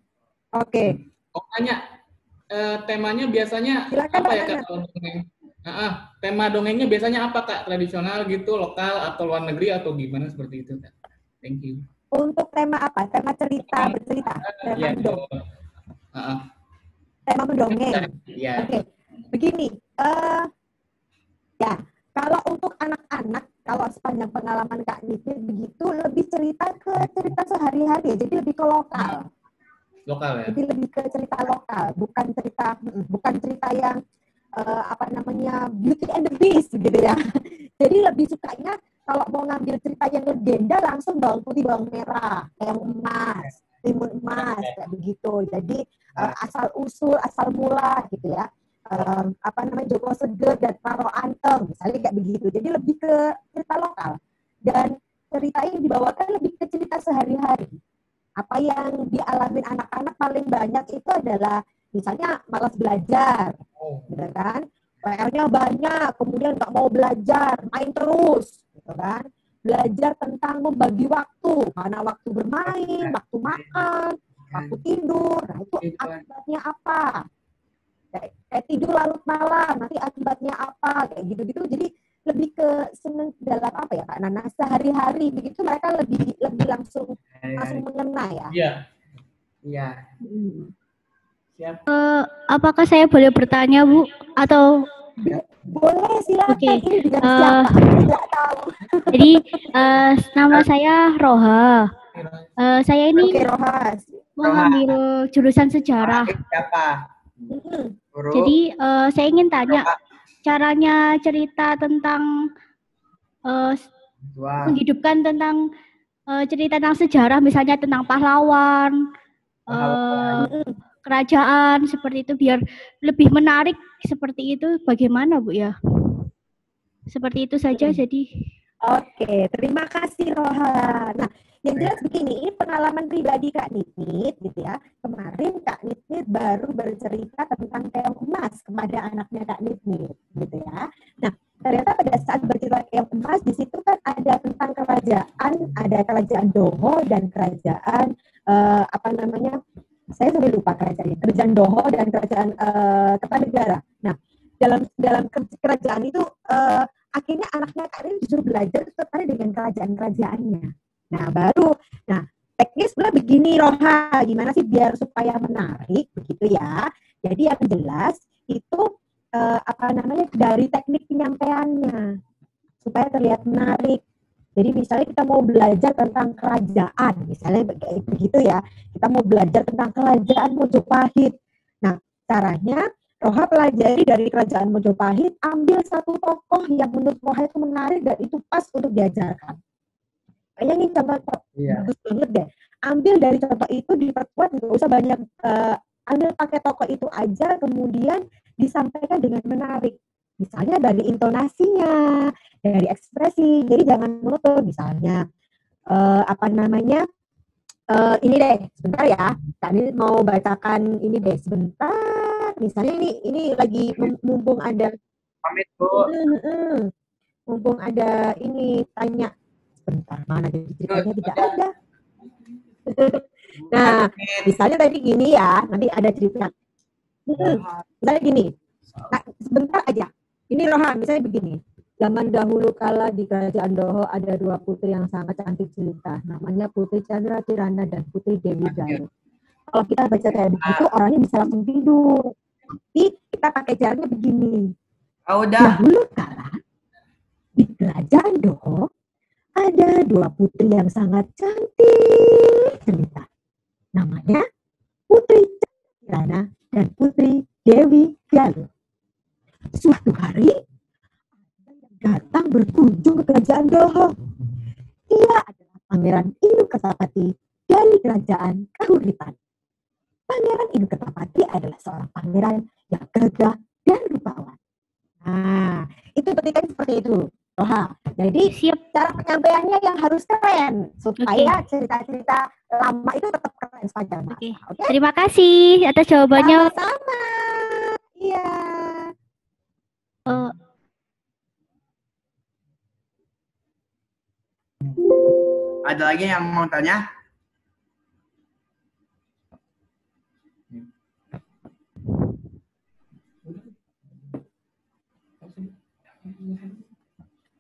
oke. Mau tanya, eh, temanya biasanya Silakan, apa ya, Kak, Nana. kalau dongeng? Ah, ah, tema dongengnya biasanya apa, Kak? Tradisional gitu, lokal, atau luar negeri, atau gimana seperti itu, Kak? Thank you. Untuk tema apa? Tema cerita, bercerita. Tema Iya, mendong- ah. tema mendongeng. Iya. Oke, begini. eh ya, kalau untuk anak-anak, kalau sepanjang pengalaman Kak Niti begitu lebih cerita ke cerita sehari-hari, jadi lebih ke lokal. Lokal ya? Jadi lebih ke cerita lokal, bukan cerita bukan cerita yang eh, apa namanya Beauty and the Beast gitu ya. Jadi lebih sukanya kalau mau ngambil cerita yang legenda langsung bawang putih bawang merah emas timun emas kayak begitu. Jadi eh, asal usul asal mula gitu ya. Em, apa namanya Joko Seger dan Taro Antem misalnya kayak begitu. Jadi lebih ke cerita lokal. Dan cerita yang dibawakan lebih ke cerita sehari-hari. Apa yang dialami anak-anak paling banyak itu adalah misalnya malas belajar gitu kan. PR-nya banyak kemudian nggak mau belajar main terus gitu kan. Belajar tentang membagi waktu. Mana waktu bermain waktu makan waktu tidur. Nah itu akibatnya apa? Kayak, kayak tidur larut malam. Nanti akibatnya apa? Kayak gitu-gitu. Jadi lebih ke seneng dalam apa ya kak Nana? Sehari-hari. Begitu mereka lebih lebih langsung langsung mengena ya? Iya. Iya. Hmm. Siap. Eh, apakah saya boleh bertanya, Bu? Atau boleh silakan Oke. ini dengan Eh, tidak tahu jadi eh, nama saya Roha. Eh, saya ini oke Rohas mengambil jurusan sejarah. Siapa? Hmm. Guru? Jadi eh, saya ingin tanya caranya cerita tentang eh, Wah. menghidupkan tentang eh, cerita tentang sejarah, misalnya tentang pahlawan, eh, kerajaan seperti itu, biar lebih menarik seperti itu. Bagaimana bu ya? Seperti itu saja. Jadi Oke, terima kasih Roha. Nah, yang jelas begini, ini pengalaman pribadi Kak Nitnit gitu ya. Kemarin Kak Nitnit baru bercerita tentang keong emas kepada anaknya Kak Nitnit gitu ya. Nah, ternyata pada saat bercerita keong emas di situ kan ada tentang kerajaan, ada kerajaan Doho dan kerajaan eh, apa namanya? Saya sampai lupa kerajaannya. Kerajaan Doho dan kerajaan eh, Kertanegara. Nah, dalam dalam ke- kerajaan itu eh, akhirnya anaknya Kak Rin disuruh belajar tertarik dengan kerajaan-kerajaannya. Nah, baru, nah teknis sebenarnya begini Roha, gimana sih biar supaya menarik begitu ya. Jadi yang jelas itu eh, apa namanya dari teknik penyampaiannya supaya terlihat menarik. Jadi misalnya kita mau belajar tentang kerajaan, misalnya begitu ya. Kita mau belajar tentang kerajaan Mojopahit. Nah, caranya Roha pelajari dari kerajaan Mojopahit, ambil satu tokoh yang menurut Roha itu menarik dan itu pas untuk diajarkan. Bayangin contoh Iya. bagus banget deh. Ambil dari contoh itu diperkuat, nggak usah banyak. eh, ambil pakai tokoh itu aja, kemudian disampaikan dengan menarik. Misalnya dari intonasinya, dari ekspresi. Jadi jangan monoton. Misalnya eh, apa namanya? eh, ini deh, sebentar ya. Tadi mau bacakan ini deh, sebentar. Misalnya ini ini lagi mum- mumpung ada Pamit, Bu. Mm, mm. mumpung ada ini tanya sebentar mana jadi ceritanya tidak ada. nah, misalnya tadi gini ya, nanti ada cerita. Mm, Misalnya gini, nah, sebentar aja. Ini Rohan, misalnya begini. Zaman dahulu kala di kerajaan Doho ada dua putri yang sangat cantik cerita. Namanya Putri Chandra Kirana dan Putri Dewi Galuh. Kalau kita baca kayak begitu, orangnya bisa langsung tidur. Tapi kita pakai caranya begini. Udah. Dahulu kala di kerajaan Doho ada dua putri yang sangat cantik cerita. Namanya Putri Kirana dan Putri Dewi Galuh. Suatu hari datang berkunjung ke kerajaan Doho. Ia adalah Pangeran Inu Ketapati dari kerajaan Kahuripan. Pangeran Inu Ketapati adalah seorang pangeran yang gagah dan rupawan. Nah, itu petikan seperti itu. Roha. Jadi cara penyampaiannya yang harus keren supaya cerita-cerita lama itu tetap keren sepanjang. Oke. terima kasih atas jawabannya. Sama. Iya. Eh, Ada lagi yang mau tanya?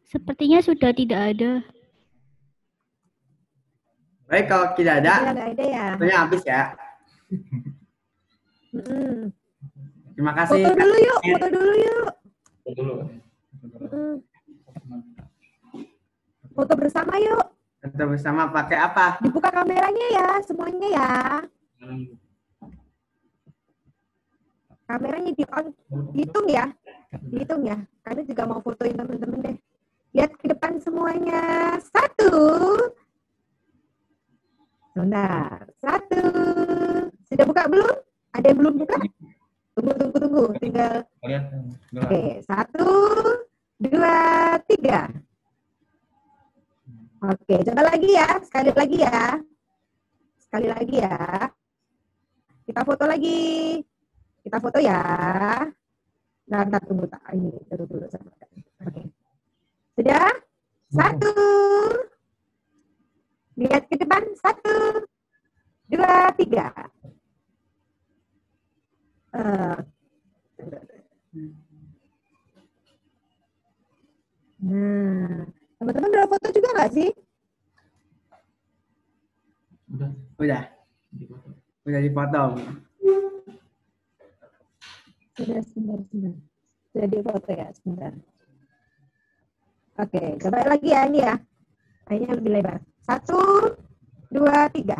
sepertinya sudah tidak ada. Baik, kalau tidak ada, Tidak ada ya. waktunya habis ya. Mm. Terima kasih. Foto dulu yuk, foto dulu yuk. Dulu. Mm. Foto bersama yuk. Foto bersama pakai apa? Dibuka kameranya ya, semuanya ya. Kameranya di on, dihitung ya, dihitung ya. Karena juga mau fotoin temen-temen deh. Lihat ke depan semuanya. Satu. Sebentar. Satu. Sudah buka belum? Ada yang belum buka? Tunggu, tunggu, tunggu. Tinggal. Lihat. Oke, satu, dua, tiga. Oke, coba lagi ya. Sekali lagi ya. Sekali lagi ya. Kita foto lagi. Kita foto ya. Nah, ntar tunggu tak. Ini dulu dulu. Oke. Sudah? Satu. Lihat ke depan. Satu. Dua, tiga. Eh, Nah, teman-teman udah foto juga nggak sih? Udah. Udah dipotong. Sudah, sebentar, sebentar. Sudah di foto ya, sebentar. Oke, coba lagi ya ini ya. Kayaknya lebih lebar. Satu, dua, tiga.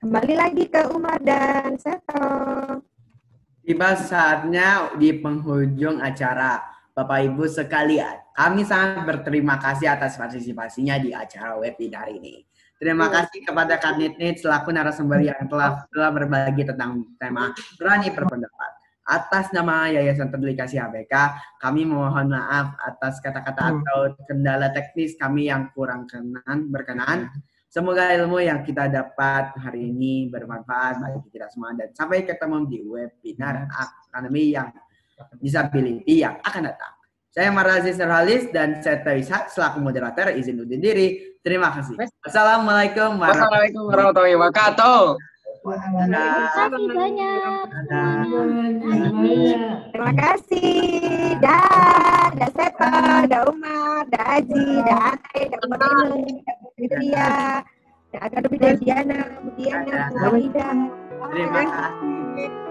Kembali lagi ke Umar dan Seto. Tiba saatnya di penghujung acara. Bapak Ibu sekalian, kami sangat berterima kasih atas partisipasinya di acara webinar ini. Terima kasih kepada Kak Nitnit selaku narasumber yang telah telah berbagi tentang tema berani berpendapat. Atas nama Yayasan Peduli Kasih ABK, kami mohon maaf atas kata-kata atau kendala teknis kami yang kurang kenan, berkenan. Semoga ilmu yang kita dapat hari ini bermanfaat bagi kita semua dan sampai ketemu di webinar akademi yang disability yang akan datang. Saya Marazi Serhalis dan saya Ishak selaku moderator izin undur diri. Terima kasih. Wassalamualaikum warahmatullahi wabarakatuh. Terima kasih banyak. Terima kasih. Dah, dah Seto, dah Umar, dah Aji, dah Anai, dah dah Putri Tia, dah Akademi Diana, Diana. Terima kasih.